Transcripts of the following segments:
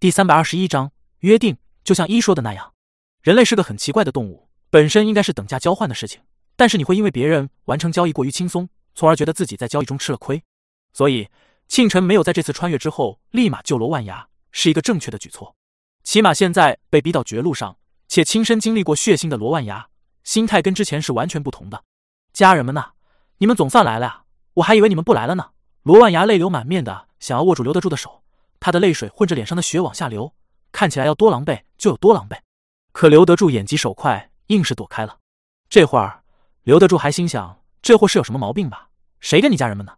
第三百二十一章约定。就像一说的那样，人类是个很奇怪的动物，本身应该是等价交换的事情，但是你会因为别人完成交易过于轻松，从而觉得自己在交易中吃了亏。所以，庆晨没有在这次穿越之后立马救罗万牙，是一个正确的举措。起码现在被逼到绝路上，且亲身经历过血腥的罗万牙，心态跟之前是完全不同的。家人们呐，你们总算来了呀！我还以为你们不来了呢。罗万牙泪流满面的想要握住刘德柱的手，他的泪水混着脸上的血往下流，看起来要多狼狈就有多狼狈。可刘德柱眼疾手快，硬是躲开了。这会儿，刘德柱还心想：这货是有什么毛病吧？谁跟你家人们呢？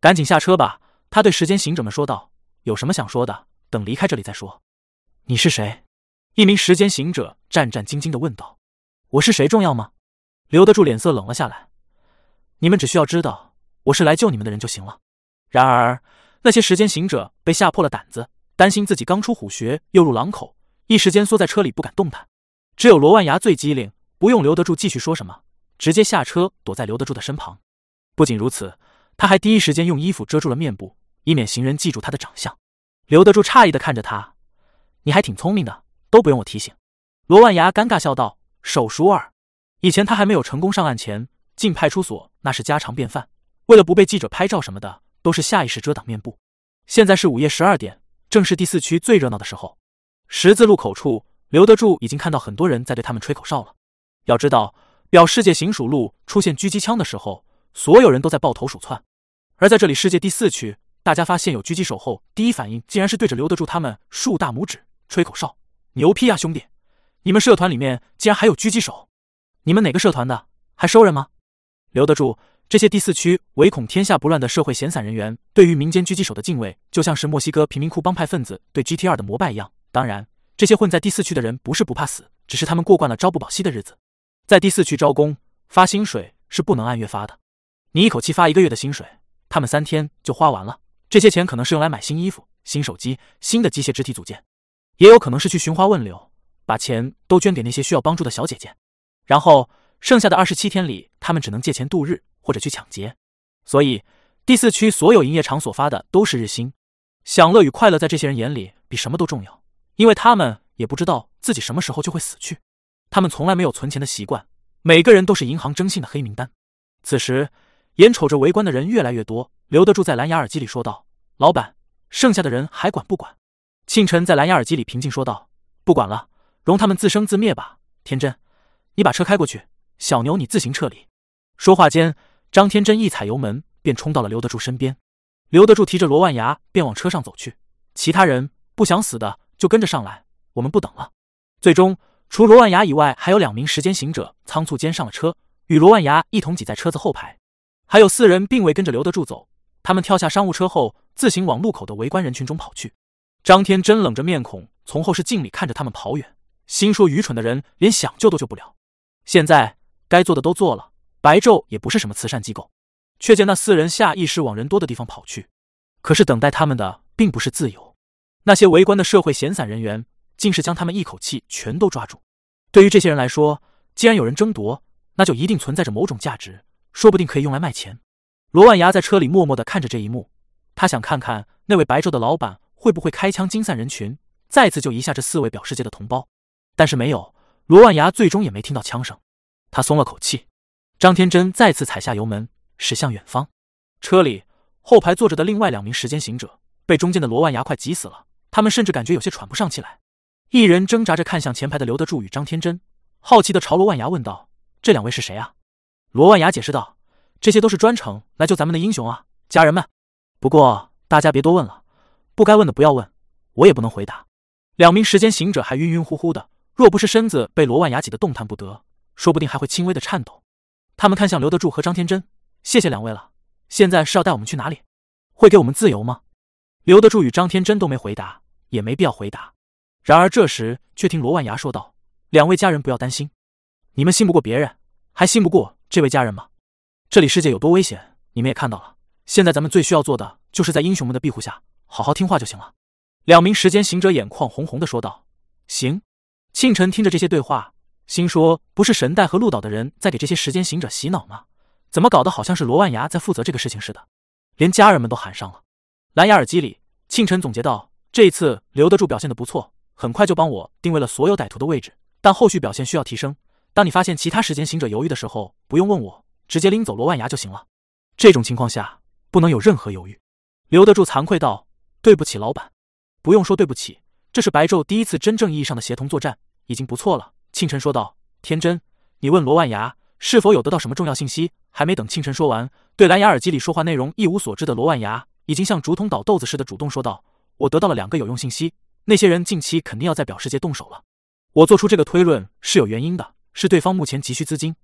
赶紧下车吧！他对时间行者们说道：“有什么想说的，等离开这里再说。”你是谁？一名时间行者战战兢兢的问道：“我是谁重要吗？”刘德柱脸色冷了下来：“你们只需要知道我是来救你们的人就行了。”然而，那些时间行者被吓破了胆子，担心自己刚出虎穴又入狼口，一时间缩在车里不敢动弹。只有罗万牙最机灵，不用刘德柱继续说什么，直接下车躲在刘德柱的身旁。不仅如此，他还第一时间用衣服遮住了面部，以免行人记住他的长相。刘德柱诧异的看着他：“你还挺聪明的，都不用我提醒。”罗万牙尴尬笑道：“手熟耳。以前他还没有成功上岸前，进派出所那是家常便饭，为了不被记者拍照什么的。”都是下意识遮挡面部。现在是午夜十二点，正是第四区最热闹的时候。十字路口处，刘德柱已经看到很多人在对他们吹口哨了。要知道，表世界行署路出现狙击枪的时候，所有人都在抱头鼠窜。而在这里世界第四区，大家发现有狙击手后，第一反应竟然是对着刘德柱他们竖大拇指、吹口哨。牛批呀，兄弟！你们社团里面竟然还有狙击手？你们哪个社团的？还收人吗？刘德柱。这些第四区唯恐天下不乱的社会闲散人员，对于民间狙击手的敬畏，就像是墨西哥贫民窟帮派分子对 G T R 的膜拜一样。当然，这些混在第四区的人不是不怕死，只是他们过惯了朝不保夕的日子。在第四区招工发薪水是不能按月发的，你一口气发一个月的薪水，他们三天就花完了。这些钱可能是用来买新衣服、新手机、新的机械肢体组件，也有可能是去寻花问柳，把钱都捐给那些需要帮助的小姐姐。然后剩下的二十七天里，他们只能借钱度日。或者去抢劫，所以第四区所有营业场所发的都是日薪。享乐与快乐在这些人眼里比什么都重要，因为他们也不知道自己什么时候就会死去。他们从来没有存钱的习惯，每个人都是银行征信的黑名单。此时，眼瞅着围观的人越来越多，刘德柱在蓝牙耳机里说道：“老板，剩下的人还管不管？”庆晨在蓝牙耳机里平静说道：“不管了，容他们自生自灭吧。”天真，你把车开过去，小牛你自行撤离。说话间。张天真一踩油门，便冲到了刘德柱身边。刘德柱提着罗万牙，便往车上走去。其他人不想死的就跟着上来，我们不等了。最终，除罗万牙以外，还有两名时间行者仓促间上了车，与罗万牙一同挤在车子后排。还有四人并未跟着刘德柱走，他们跳下商务车后，自行往路口的围观人群中跑去。张天真冷着面孔从后视镜里看着他们跑远，心说：愚蠢的人连想救都救不了。现在该做的都做了。白昼也不是什么慈善机构，却见那四人下意识往人多的地方跑去。可是等待他们的并不是自由，那些围观的社会闲散人员竟是将他们一口气全都抓住。对于这些人来说，既然有人争夺，那就一定存在着某种价值，说不定可以用来卖钱。罗万牙在车里默默的看着这一幕，他想看看那位白昼的老板会不会开枪惊散人群，再次救一下这四位表世界的同胞。但是没有，罗万牙最终也没听到枪声，他松了口气。张天真再次踩下油门，驶向远方。车里后排坐着的另外两名时间行者被中间的罗万牙快挤死了，他们甚至感觉有些喘不上气来。一人挣扎着看向前排的刘德柱与张天真，好奇的朝罗万牙问道：“这两位是谁啊？”罗万牙解释道：“这些都是专程来救咱们的英雄啊，家人们。不过大家别多问了，不该问的不要问，我也不能回答。”两名时间行者还晕晕乎乎的，若不是身子被罗万牙挤得动弹不得，说不定还会轻微的颤抖。他们看向刘德柱和张天真，谢谢两位了。现在是要带我们去哪里？会给我们自由吗？刘德柱与张天真都没回答，也没必要回答。然而这时，却听罗万牙说道：“两位家人不要担心，你们信不过别人，还信不过这位家人吗？这里世界有多危险，你们也看到了。现在咱们最需要做的，就是在英雄们的庇护下，好好听话就行了。”两名时间行者眼眶红红的说道：“行。”庆晨听着这些对话。心说：“不是神代和鹿岛的人在给这些时间行者洗脑吗？怎么搞得好像是罗万牙在负责这个事情似的？连家人们都喊上了。”蓝牙耳机里，庆晨总结道：“这一次留得住表现的不错，很快就帮我定位了所有歹徒的位置，但后续表现需要提升。当你发现其他时间行者犹豫的时候，不用问我，直接拎走罗万牙就行了。这种情况下不能有任何犹豫。留得住惭愧道：“对不起，老板。”不用说对不起，这是白昼第一次真正意义上的协同作战，已经不错了。庆晨说道：“天真，你问罗万牙是否有得到什么重要信息？”还没等庆晨说完，对蓝牙耳机里说话内容一无所知的罗万牙，已经像竹筒倒豆子似的主动说道：“我得到了两个有用信息，那些人近期肯定要在表世界动手了。我做出这个推论是有原因的，是对方目前急需资金，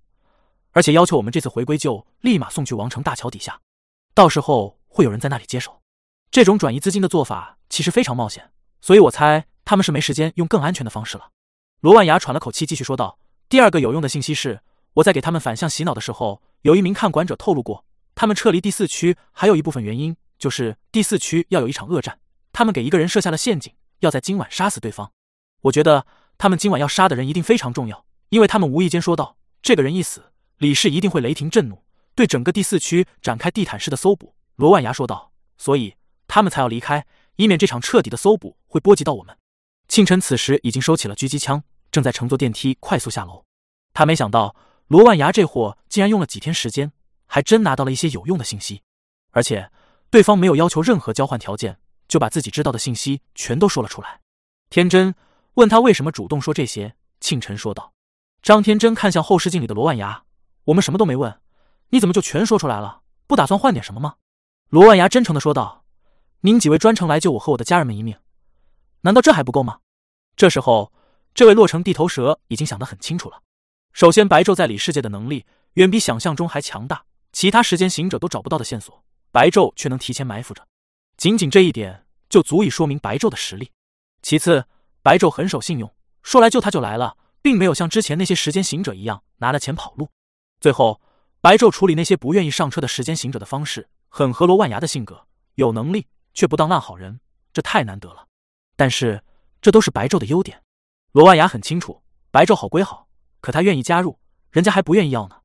而且要求我们这次回归就立马送去王城大桥底下，到时候会有人在那里接手。这种转移资金的做法其实非常冒险，所以我猜他们是没时间用更安全的方式了。”罗万牙喘了口气，继续说道：“第二个有用的信息是，我在给他们反向洗脑的时候。”有一名看管者透露过，他们撤离第四区还有一部分原因就是第四区要有一场恶战，他们给一个人设下了陷阱，要在今晚杀死对方。我觉得他们今晚要杀的人一定非常重要，因为他们无意间说道，这个人一死，李氏一定会雷霆震怒，对整个第四区展开地毯式的搜捕。罗万牙说道，所以他们才要离开，以免这场彻底的搜捕会波及到我们。庆晨此时已经收起了狙击枪，正在乘坐电梯快速下楼，他没想到。罗万牙这货竟然用了几天时间，还真拿到了一些有用的信息，而且对方没有要求任何交换条件，就把自己知道的信息全都说了出来。天真问他为什么主动说这些，庆晨说道：“张天真看向后视镜里的罗万牙，我们什么都没问，你怎么就全说出来了？不打算换点什么吗？”罗万牙真诚的说道：“您几位专程来救我和我的家人们一命，难道这还不够吗？”这时候，这位洛城地头蛇已经想得很清楚了。首先，白昼在里世界的能力远比想象中还强大，其他时间行者都找不到的线索，白昼却能提前埋伏着。仅仅这一点就足以说明白昼的实力。其次，白昼很守信用，说来救他就来了，并没有像之前那些时间行者一样拿了钱跑路。最后，白昼处理那些不愿意上车的时间行者的方式，很合罗万牙的性格，有能力却不当烂好人，这太难得了。但是，这都是白昼的优点。罗万牙很清楚，白昼好归好。可他愿意加入，人家还不愿意要呢，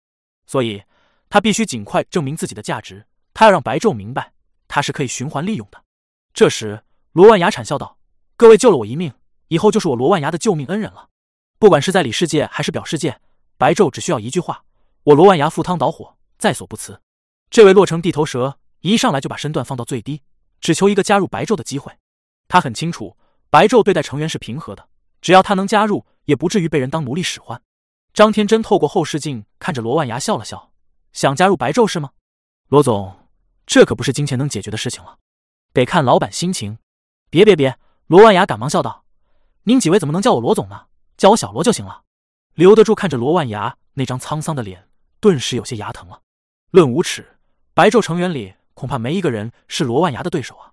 所以他必须尽快证明自己的价值。他要让白昼明白，他是可以循环利用的。这时，罗万牙惨笑道：“各位救了我一命，以后就是我罗万牙的救命恩人了。不管是在里世界还是表世界，白昼只需要一句话，我罗万牙赴汤蹈火，在所不辞。”这位洛城地头蛇一上来就把身段放到最低，只求一个加入白昼的机会。他很清楚，白昼对待成员是平和的，只要他能加入，也不至于被人当奴隶使唤。张天真透过后视镜看着罗万牙，笑了笑：“想加入白昼是吗？罗总，这可不是金钱能解决的事情了，得看老板心情。”“别别别！”罗万牙赶忙笑道：“您几位怎么能叫我罗总呢？叫我小罗就行了。”留得住看着罗万牙那张沧桑的脸，顿时有些牙疼了。论无耻，白昼成员里恐怕没一个人是罗万牙的对手啊！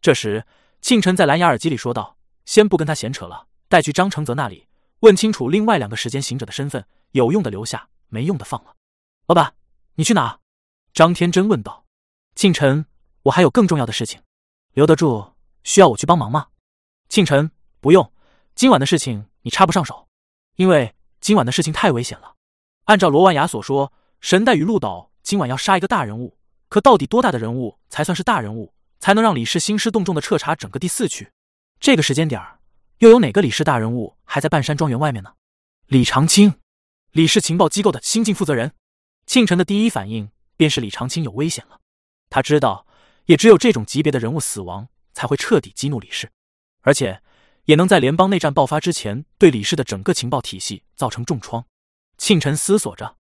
这时，庆晨在蓝牙耳机里说道：“先不跟他闲扯了，带去张承泽那里。”问清楚另外两个时间行者的身份，有用的留下，没用的放了。老板，你去哪？张天真问道。庆晨，我还有更重要的事情。留得住，需要我去帮忙吗？庆晨，不用。今晚的事情你插不上手，因为今晚的事情太危险了。按照罗万雅所说，神代与鹿岛今晚要杀一个大人物，可到底多大的人物才算是大人物，才能让李氏兴师动众的彻查整个第四区？这个时间点儿。又有哪个李氏大人物还在半山庄园外面呢？李长青，李氏情报机构的新晋负责人。庆晨的第一反应便是李长青有危险了。他知道，也只有这种级别的人物死亡，才会彻底激怒李氏，而且也能在联邦内战爆发之前，对李氏的整个情报体系造成重创。庆晨思索着，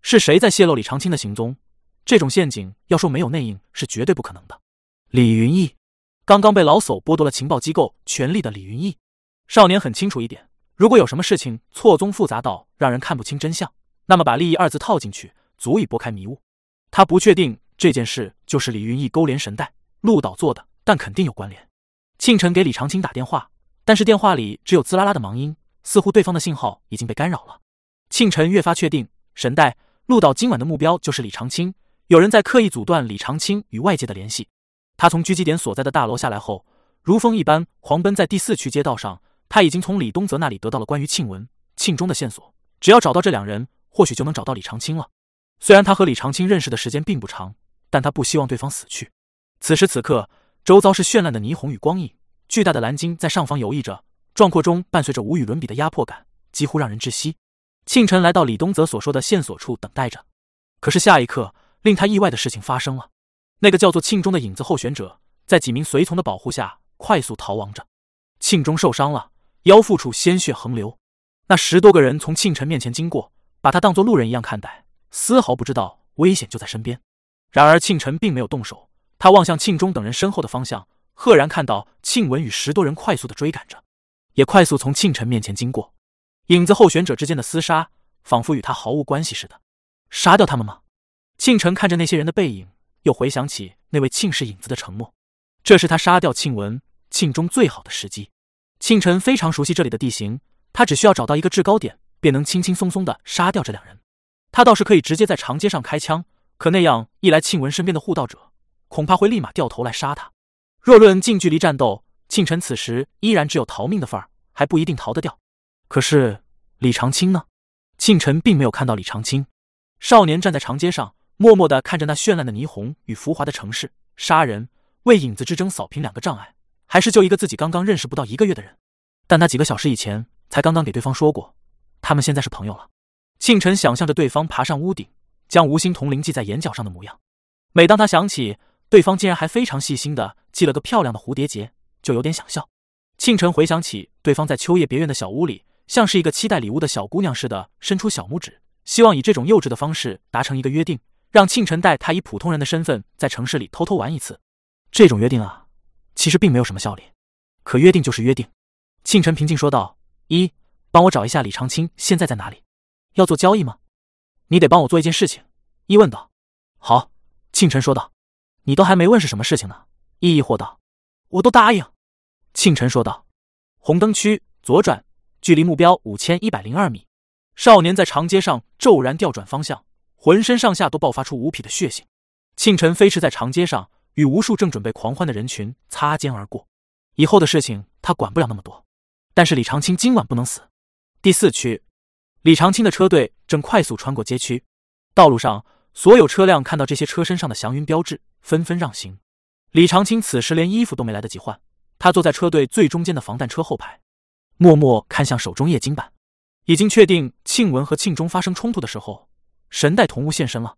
是谁在泄露李长青的行踪？这种陷阱要说没有内应是绝对不可能的。李云逸，刚刚被老叟剥夺了情报机构权力的李云逸。少年很清楚一点，如果有什么事情错综复杂到让人看不清真相，那么把“利益”二字套进去，足以拨开迷雾。他不确定这件事就是李云逸勾连神代陆导做的，但肯定有关联。庆晨给李长青打电话，但是电话里只有滋啦啦的忙音，似乎对方的信号已经被干扰了。庆晨越发确定，神代陆导今晚的目标就是李长青，有人在刻意阻断李长青与外界的联系。他从狙击点所在的大楼下来后，如风一般狂奔在第四区街道上。他已经从李东泽那里得到了关于庆文、庆中的线索，只要找到这两人，或许就能找到李长青了。虽然他和李长青认识的时间并不长，但他不希望对方死去。此时此刻，周遭是绚烂的霓虹与光影，巨大的蓝鲸在上方游弋着，壮阔中伴随着无与伦比的压迫感，几乎让人窒息。庆晨来到李东泽所说的线索处等待着，可是下一刻，令他意外的事情发生了。那个叫做庆中的影子候选者，在几名随从的保护下快速逃亡着。庆中受伤了，腰腹处鲜血横流。那十多个人从庆晨面前经过，把他当作路人一样看待，丝毫不知道危险就在身边。然而庆晨并没有动手，他望向庆中等人身后的方向。赫然看到庆文与十多人快速的追赶着，也快速从庆晨面前经过。影子候选者之间的厮杀，仿佛与他毫无关系似的。杀掉他们吗？庆晨看着那些人的背影，又回想起那位庆氏影子的承诺，这是他杀掉庆文、庆中最好的时机。庆晨非常熟悉这里的地形，他只需要找到一个制高点，便能轻轻松松的杀掉这两人。他倒是可以直接在长街上开枪，可那样一来，庆文身边的护道者恐怕会立马掉头来杀他。若论近距离战斗，庆晨此时依然只有逃命的份儿，还不一定逃得掉。可是李长青呢？庆晨并没有看到李长青。少年站在长街上，默默的看着那绚烂的霓虹与浮华的城市。杀人为影子之争扫平两个障碍，还是救一个自己刚刚认识不到一个月的人？但他几个小时以前才刚刚给对方说过，他们现在是朋友了。庆晨想象着对方爬上屋顶，将无心铜铃系在眼角上的模样。每当他想起。对方竟然还非常细心的系了个漂亮的蝴蝶结，就有点想笑。庆晨回想起对方在秋叶别院的小屋里，像是一个期待礼物的小姑娘似的，伸出小拇指，希望以这种幼稚的方式达成一个约定，让庆晨带他以普通人的身份在城市里偷偷玩一次。这种约定啊，其实并没有什么效力，可约定就是约定。庆晨平静说道：“一，帮我找一下李长青现在在哪里？要做交易吗？你得帮我做一件事情。”一问道：“好。”庆晨说道。你都还没问是什么事情呢？一疑惑道：“我都答应。”庆晨说道：“红灯区左转，距离目标五千一百零二米。”少年在长街上骤然调转方向，浑身上下都爆发出无匹的血性。庆晨飞驰在长街上，与无数正准备狂欢的人群擦肩而过。以后的事情他管不了那么多，但是李长青今晚不能死。第四区，李长青的车队正快速穿过街区，道路上所有车辆看到这些车身上的祥云标志。纷纷让行。李长青此时连衣服都没来得及换，他坐在车队最中间的防弹车后排，默默看向手中液晶板。已经确定庆文和庆中发生冲突的时候，神代同物现身了。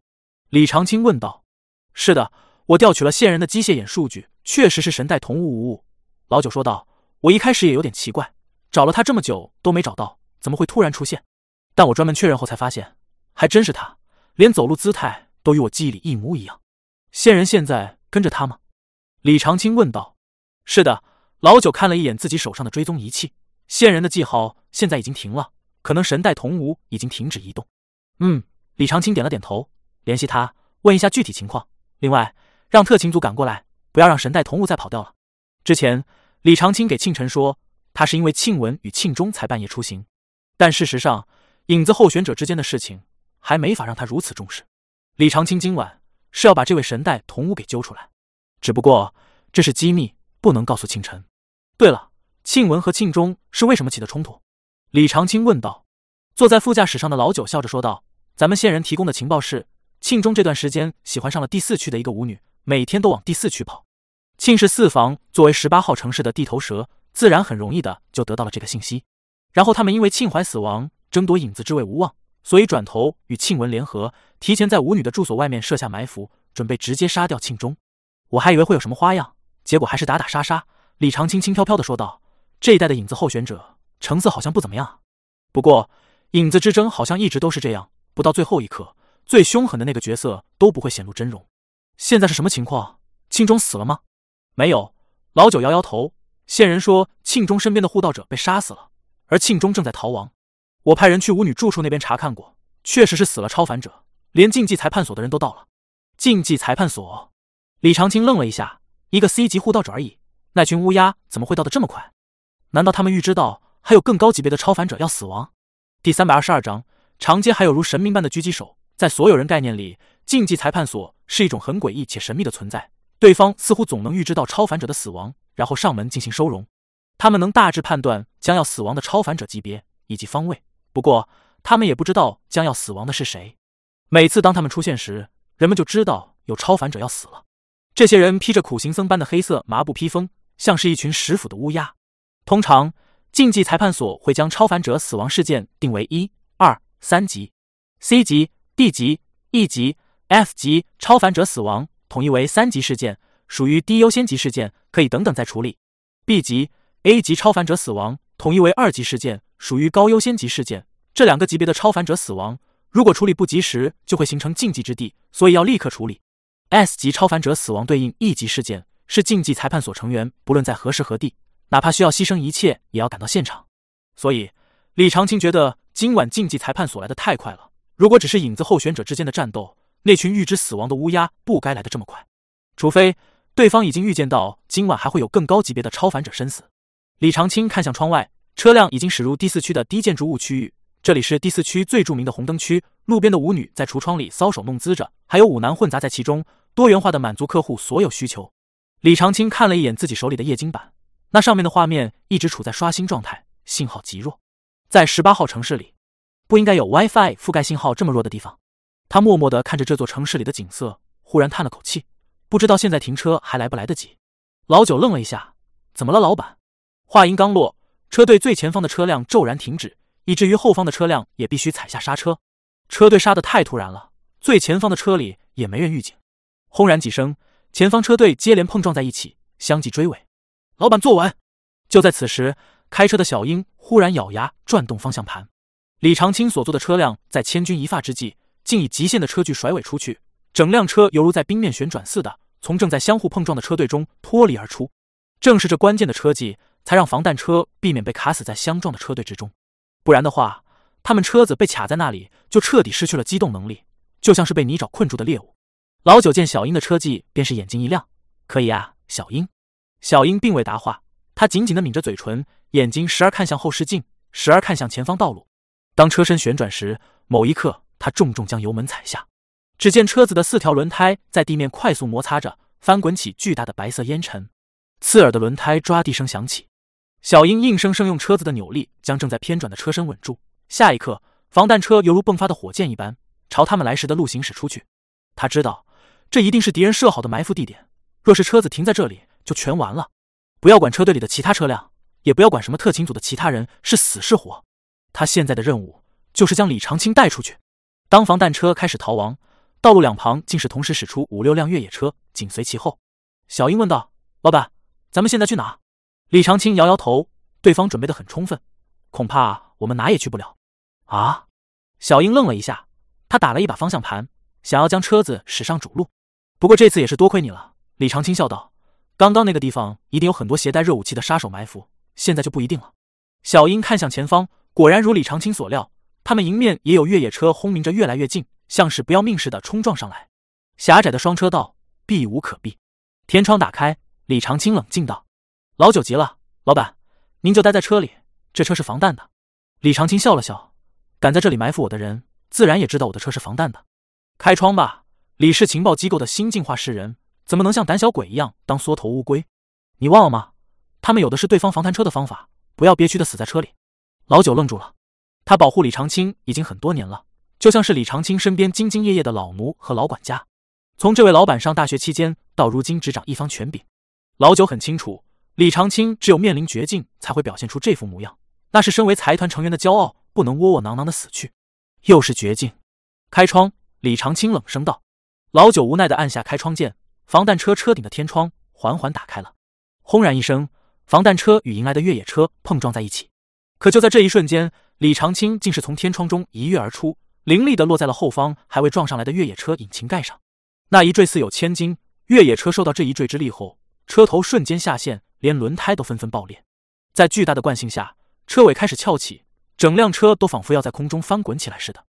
李长青问道：“是的，我调取了线人的机械眼数据，确实是神代同物无误。”老九说道：“我一开始也有点奇怪，找了他这么久都没找到，怎么会突然出现？但我专门确认后才发现，还真是他，连走路姿态都与我记忆里一模一样。”线人现在跟着他吗？李长青问道。是的，老九看了一眼自己手上的追踪仪器，线人的记号现在已经停了，可能神代同无已经停止移动。嗯，李长青点了点头，联系他问一下具体情况。另外，让特勤组赶过来，不要让神代同物再跑掉了。之前李长青给庆晨说，他是因为庆文与庆中才半夜出行，但事实上，影子候选者之间的事情还没法让他如此重视。李长青今晚。是要把这位神代同物给揪出来，只不过这是机密，不能告诉庆晨。对了，庆文和庆中是为什么起的冲突？李长青问道。坐在副驾驶上的老九笑着说道：“咱们线人提供的情报是，庆中这段时间喜欢上了第四区的一个舞女，每天都往第四区跑。庆氏四房作为十八号城市的地头蛇，自然很容易的就得到了这个信息。然后他们因为庆怀死亡，争夺影子之位无望。”所以转头与庆文联合，提前在舞女的住所外面设下埋伏，准备直接杀掉庆中。我还以为会有什么花样，结果还是打打杀杀。李长青轻飘飘的说道：“这一代的影子候选者成色好像不怎么样，不过影子之争好像一直都是这样，不到最后一刻，最凶狠的那个角色都不会显露真容。现在是什么情况？庆中死了吗？没有。”老九摇摇头。线人说，庆中身边的护道者被杀死了，而庆中正在逃亡。我派人去舞女住处那边查看过，确实是死了超凡者，连竞技裁判所的人都到了。竞技裁判所，李长青愣了一下，一个 C 级护道者而已，那群乌鸦怎么会到的这么快？难道他们预知到还有更高级别的超凡者要死亡？第三百二十二章，长街还有如神明般的狙击手，在所有人概念里，竞技裁判所是一种很诡异且神秘的存在。对方似乎总能预知到超凡者的死亡，然后上门进行收容。他们能大致判断将要死亡的超凡者级别以及方位。不过，他们也不知道将要死亡的是谁。每次当他们出现时，人们就知道有超凡者要死了。这些人披着苦行僧般的黑色麻布披风，像是一群食腐的乌鸦。通常，竞技裁判所会将超凡者死亡事件定为一、三级，C 级、D 级、E 级、F 级超凡者死亡统一为三级事件，属于低优先级事件，可以等等再处理。B 级、A 级超凡者死亡统一为二级事件，属于高优先级事件。这两个级别的超凡者死亡，如果处理不及时，就会形成禁忌之地，所以要立刻处理。S 级超凡者死亡对应 E 级事件，是竞技裁判所成员不论在何时何地，哪怕需要牺牲一切，也要赶到现场。所以李长青觉得今晚竞技裁判所来的太快了。如果只是影子候选者之间的战斗，那群预知死亡的乌鸦不该来的这么快，除非。对方已经预见到今晚还会有更高级别的超凡者身死。李长青看向窗外，车辆已经驶入第四区的低建筑物区域。这里是第四区最著名的红灯区，路边的舞女在橱窗里搔首弄姿着，还有舞男混杂在其中，多元化的满足客户所有需求。李长青看了一眼自己手里的液晶板，那上面的画面一直处在刷新状态，信号极弱。在十八号城市里，不应该有 WiFi 覆盖信号这么弱的地方。他默默地看着这座城市里的景色，忽然叹了口气。不知道现在停车还来不来得及？老九愣了一下，怎么了，老板？话音刚落，车队最前方的车辆骤然停止，以至于后方的车辆也必须踩下刹车。车队刹得太突然了，最前方的车里也没人预警。轰然几声，前方车队接连碰撞在一起，相继追尾。老板坐稳！就在此时，开车的小英忽然咬牙转动方向盘，李长青所坐的车辆在千钧一发之际，竟以极限的车距甩尾出去。整辆车犹如在冰面旋转似的，从正在相互碰撞的车队中脱离而出。正是这关键的车技，才让防弹车避免被卡死在相撞的车队之中。不然的话，他们车子被卡在那里，就彻底失去了机动能力，就像是被泥沼困住的猎物。老九见小英的车技，便是眼睛一亮：“可以啊，小英。”小英并未答话，他紧紧的抿着嘴唇，眼睛时而看向后视镜，时而看向前方道路。当车身旋转时，某一刻，他重重将油门踩下。只见车子的四条轮胎在地面快速摩擦着，翻滚起巨大的白色烟尘，刺耳的轮胎抓地声响起。小英硬生生用车子的扭力将正在偏转的车身稳住。下一刻，防弹车犹如迸发的火箭一般，朝他们来时的路行驶出去。他知道，这一定是敌人设好的埋伏地点。若是车子停在这里，就全完了。不要管车队里的其他车辆，也不要管什么特勤组的其他人是死是活。他现在的任务就是将李长青带出去。当防弹车开始逃亡。道路两旁竟是同时驶出五六辆越野车，紧随其后。小英问道：“老板，咱们现在去哪？”李长青摇摇头：“对方准备的很充分，恐怕我们哪也去不了。”啊！小英愣了一下，他打了一把方向盘，想要将车子驶上主路。不过这次也是多亏你了。”李长青笑道：“刚刚那个地方一定有很多携带热武器的杀手埋伏，现在就不一定了。”小英看向前方，果然如李长青所料，他们迎面也有越野车轰鸣着越来越近。像是不要命似的冲撞上来，狭窄的双车道避无可避。天窗打开，李长青冷静道：“老九急了，老板，您就待在车里，这车是防弹的。”李长青笑了笑，敢在这里埋伏我的人，自然也知道我的车是防弹的。开窗吧，李氏情报机构的新进化世人，怎么能像胆小鬼一样当缩头乌龟？你忘了吗？他们有的是对方防弹车的方法，不要憋屈的死在车里。老九愣住了，他保护李长青已经很多年了。就像是李长青身边兢兢业业的老奴和老管家，从这位老板上大学期间到如今执掌一方权柄，老九很清楚，李长青只有面临绝境才会表现出这副模样，那是身为财团成员的骄傲，不能窝窝囊囊的死去。又是绝境，开窗！李长青冷声道。老九无奈的按下开窗键，防弹车车顶的天窗缓缓打开了，轰然一声，防弹车与迎来的越野车碰撞在一起。可就在这一瞬间，李长青竟是从天窗中一跃而出。凌厉的落在了后方还未撞上来的越野车引擎盖上，那一坠似有千斤。越野车受到这一坠之力后，车头瞬间下陷，连轮胎都纷纷爆裂。在巨大的惯性下，车尾开始翘起，整辆车都仿佛要在空中翻滚起来似的。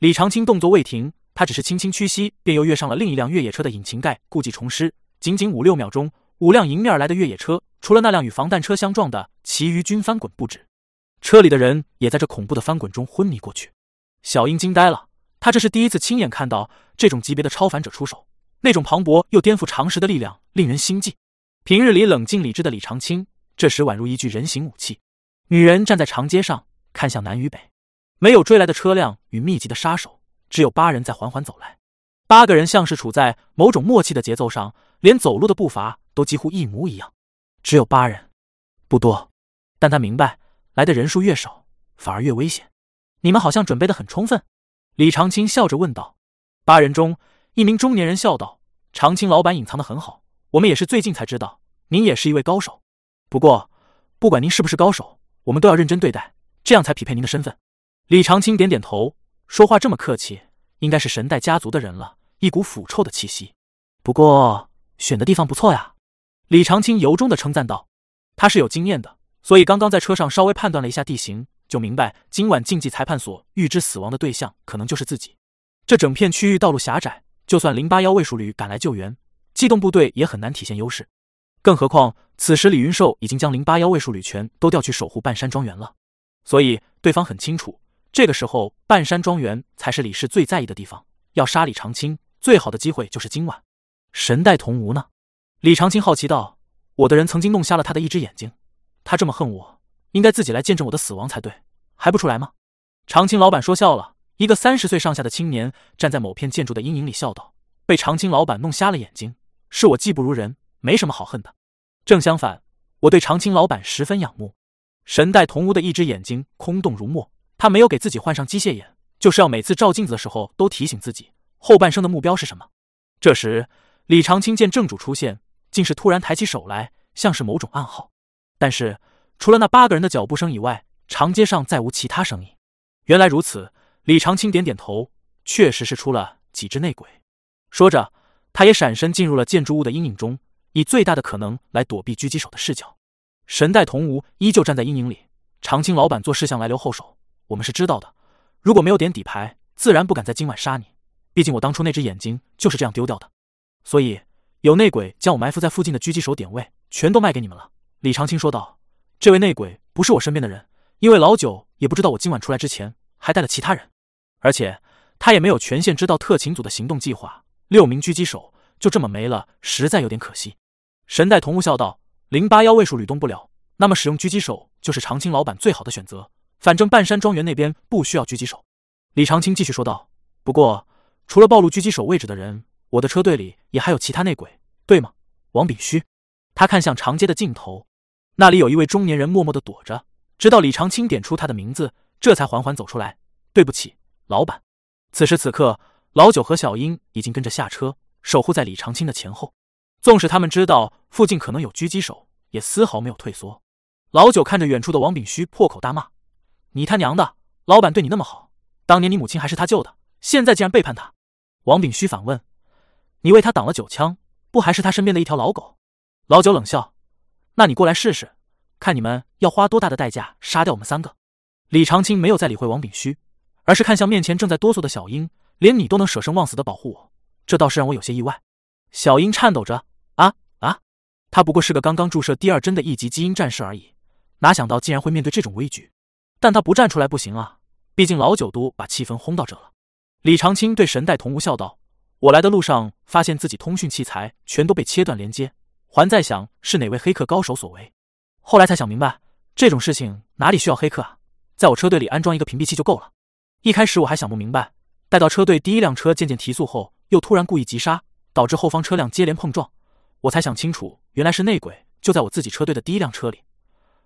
李长青动作未停，他只是轻轻屈膝，便又跃上了另一辆越野车的引擎盖，故技重施。仅仅五六秒钟，五辆迎面而来的越野车，除了那辆与防弹车相撞的，其余均翻滚不止。车里的人也在这恐怖的翻滚中昏迷过去。小英惊呆了，他这是第一次亲眼看到这种级别的超凡者出手，那种磅礴又颠覆常识的力量令人心悸。平日里冷静理智的李长青，这时宛如一具人形武器。女人站在长街上，看向南与北，没有追来的车辆与密集的杀手，只有八人在缓缓走来。八个人像是处在某种默契的节奏上，连走路的步伐都几乎一模一样。只有八人，不多。但他明白，来的人数越少，反而越危险。你们好像准备的很充分。李长青笑着问道。八人中，一名中年人笑道：“长青老板隐藏的很好，我们也是最近才知道，您也是一位高手。不过，不管您是不是高手，我们都要认真对待，这样才匹配您的身份。”李长青点点头，说话这么客气，应该是神代家族的人了，一股腐臭的气息。不过，选的地方不错呀。李长青由衷的称赞道：“他是有经验的。”所以刚刚在车上稍微判断了一下地形，就明白今晚竞技裁判所预知死亡的对象可能就是自己。这整片区域道路狭窄，就算零八幺卫戍旅赶来救援，机动部队也很难体现优势。更何况此时李云寿已经将零八幺卫戍旅全都调去守护半山庄园了。所以对方很清楚，这个时候半山庄园才是李氏最在意的地方。要杀李长青，最好的机会就是今晚。神代同无呢？李长青好奇道：“我的人曾经弄瞎了他的一只眼睛。”他这么恨我，应该自己来见证我的死亡才对，还不出来吗？长青老板说笑了，一个三十岁上下的青年站在某片建筑的阴影里笑道：“被长青老板弄瞎了眼睛，是我技不如人，没什么好恨的。正相反，我对长青老板十分仰慕。神代同屋的一只眼睛空洞如墨，他没有给自己换上机械眼，就是要每次照镜子的时候都提醒自己后半生的目标是什么。”这时，李长青见正主出现，竟是突然抬起手来，像是某种暗号。但是，除了那八个人的脚步声以外，长街上再无其他声音。原来如此，李长青点点头，确实是出了几只内鬼。说着，他也闪身进入了建筑物的阴影中，以最大的可能来躲避狙击手的视角。神代同吾依旧站在阴影里。长青老板做事向来留后手，我们是知道的。如果没有点底牌，自然不敢在今晚杀你。毕竟我当初那只眼睛就是这样丢掉的。所以，有内鬼将我埋伏在附近的狙击手点位全都卖给你们了。李长青说道：“这位内鬼不是我身边的人，因为老九也不知道我今晚出来之前还带了其他人，而且他也没有权限知道特勤组的行动计划。六名狙击手就这么没了，实在有点可惜。”神代同悟笑道：“零八幺位数吕动不了，那么使用狙击手就是长青老板最好的选择。反正半山庄园那边不需要狙击手。”李长青继续说道：“不过除了暴露狙击手位置的人，我的车队里也还有其他内鬼，对吗？”王炳虚，他看向长街的尽头。那里有一位中年人默默的躲着，直到李长青点出他的名字，这才缓缓走出来。对不起，老板。此时此刻，老九和小英已经跟着下车，守护在李长青的前后。纵使他们知道附近可能有狙击手，也丝毫没有退缩。老九看着远处的王炳虚，破口大骂：“你他娘的！老板对你那么好，当年你母亲还是他救的，现在竟然背叛他！”王炳虚反问：“你为他挡了九枪，不还是他身边的一条老狗？”老九冷笑。那你过来试试，看你们要花多大的代价杀掉我们三个。李长青没有再理会王炳虚，而是看向面前正在哆嗦的小英，连你都能舍生忘死的保护我，这倒是让我有些意外。小英颤抖着，啊啊，他不过是个刚刚注射第二针的一级基因战士而已，哪想到竟然会面对这种危局。但他不站出来不行啊，毕竟老九都把气氛轰到这了。李长青对神代同无笑道：“我来的路上发现自己通讯器材全都被切断连接。”还在想是哪位黑客高手所为，后来才想明白，这种事情哪里需要黑客啊，在我车队里安装一个屏蔽器就够了。一开始我还想不明白，待到车队第一辆车渐渐提速后，又突然故意急刹，导致后方车辆接连碰撞，我才想清楚，原来是内鬼就在我自己车队的第一辆车里，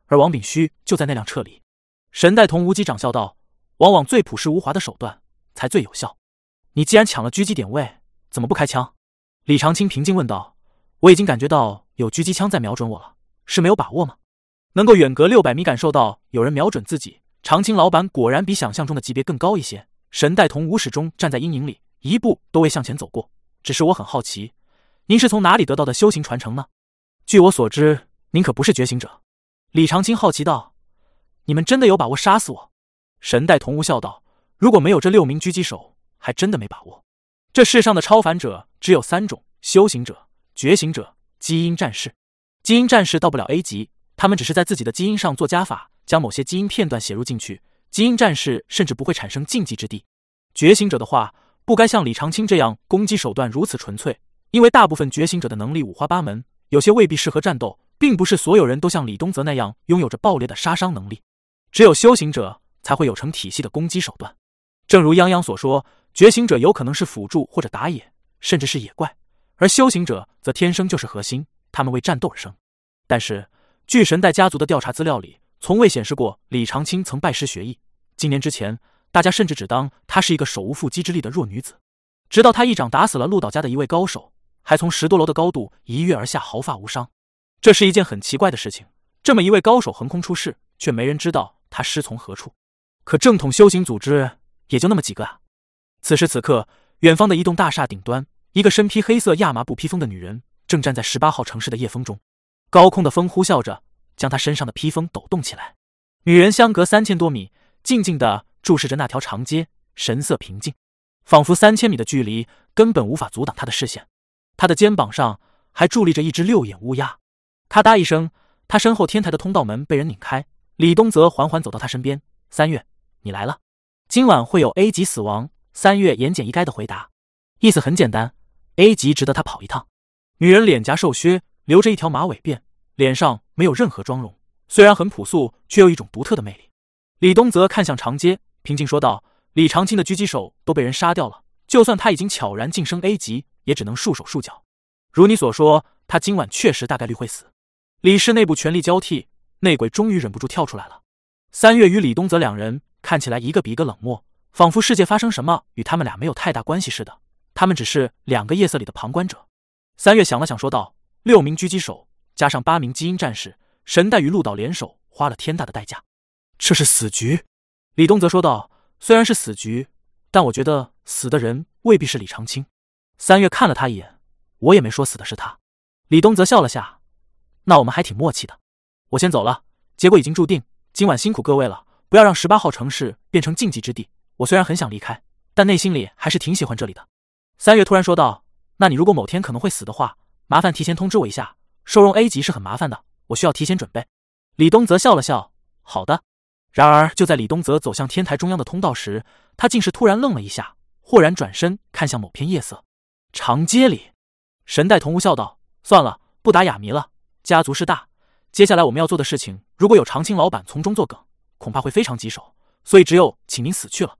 而王炳虚就在那辆车里。神代同无极长笑道：“往往最朴实无华的手段才最有效。你既然抢了狙击点位，怎么不开枪？”李长青平静问道。我已经感觉到有狙击枪在瞄准我了，是没有把握吗？能够远隔六百米感受到有人瞄准自己，长青老板果然比想象中的级别更高一些。神代同无始终站在阴影里，一步都未向前走过。只是我很好奇，您是从哪里得到的修行传承呢？据我所知，您可不是觉醒者。李长青好奇道：“你们真的有把握杀死我？”神代同无笑道：“如果没有这六名狙击手，还真的没把握。这世上的超凡者只有三种：修行者。”觉醒者、基因战士、基因战士到不了 A 级，他们只是在自己的基因上做加法，将某些基因片段写入进去。基因战士甚至不会产生禁忌之地。觉醒者的话，不该像李长青这样攻击手段如此纯粹，因为大部分觉醒者的能力五花八门，有些未必适合战斗，并不是所有人都像李东泽那样拥有着爆裂的杀伤能力。只有修行者才会有成体系的攻击手段。正如泱泱所说，觉醒者有可能是辅助或者打野，甚至是野怪。而修行者则天生就是核心，他们为战斗而生。但是，据神代家族的调查资料里，从未显示过李长青曾拜师学艺。今年之前，大家甚至只当她是一个手无缚鸡之力的弱女子。直到她一掌打死了陆导家的一位高手，还从十多楼的高度一跃而下，毫发无伤。这是一件很奇怪的事情。这么一位高手横空出世，却没人知道他师从何处。可正统修行组织也就那么几个啊。此时此刻，远方的一栋大厦顶端，一个身披黑色亚麻布披风的女人正站在十八号城市的夜风中。高空的风呼啸着，将她身上的披风抖动起来。女人相隔三千多米，静静地注视着那条长街，神色平静，仿佛三千米的距离根本无法阻挡她的视线。她的肩膀上还伫立着一只六眼乌鸦。咔嗒一声。她身后天台的通道门被人拧开，李东泽缓缓走到他身边。三月，你来了。今晚会有 A 级死亡。三月言简意赅的回答，意思很简单，A 级值得他跑一趟。女人脸颊瘦削，留着一条马尾辫，脸上没有任何妆容，虽然很朴素，却有一种独特的魅力。李东泽看向长街，平静说道：“李长青的狙击手都被人杀掉了，就算他已经悄然晋升 A 级，也只能束手束脚。如你所说，他今晚确实大概率会死。”李氏内部权力交替，内鬼终于忍不住跳出来了。三月与李东泽两人看起来一个比一个冷漠，仿佛世界发生什么与他们俩没有太大关系似的。他们只是两个夜色里的旁观者。三月想了想，说道：“六名狙击手加上八名基因战士，神代与鹿岛联手，花了天大的代价。这是死局。”李东泽说道：“虽然是死局，但我觉得死的人未必是李长青。”三月看了他一眼：“我也没说死的是他。”李东泽笑了下。那我们还挺默契的，我先走了。结果已经注定，今晚辛苦各位了，不要让十八号城市变成禁忌之地。我虽然很想离开，但内心里还是挺喜欢这里的。三月突然说道：“那你如果某天可能会死的话，麻烦提前通知我一下。收容 A 级是很麻烦的，我需要提前准备。”李东泽笑了笑：“好的。”然而就在李东泽走向天台中央的通道时，他竟是突然愣了一下，豁然转身看向某片夜色。长街里，神代同屋笑道：“算了，不打哑谜了。”家族势大，接下来我们要做的事情，如果有长青老板从中作梗，恐怕会非常棘手。所以只有请您死去了。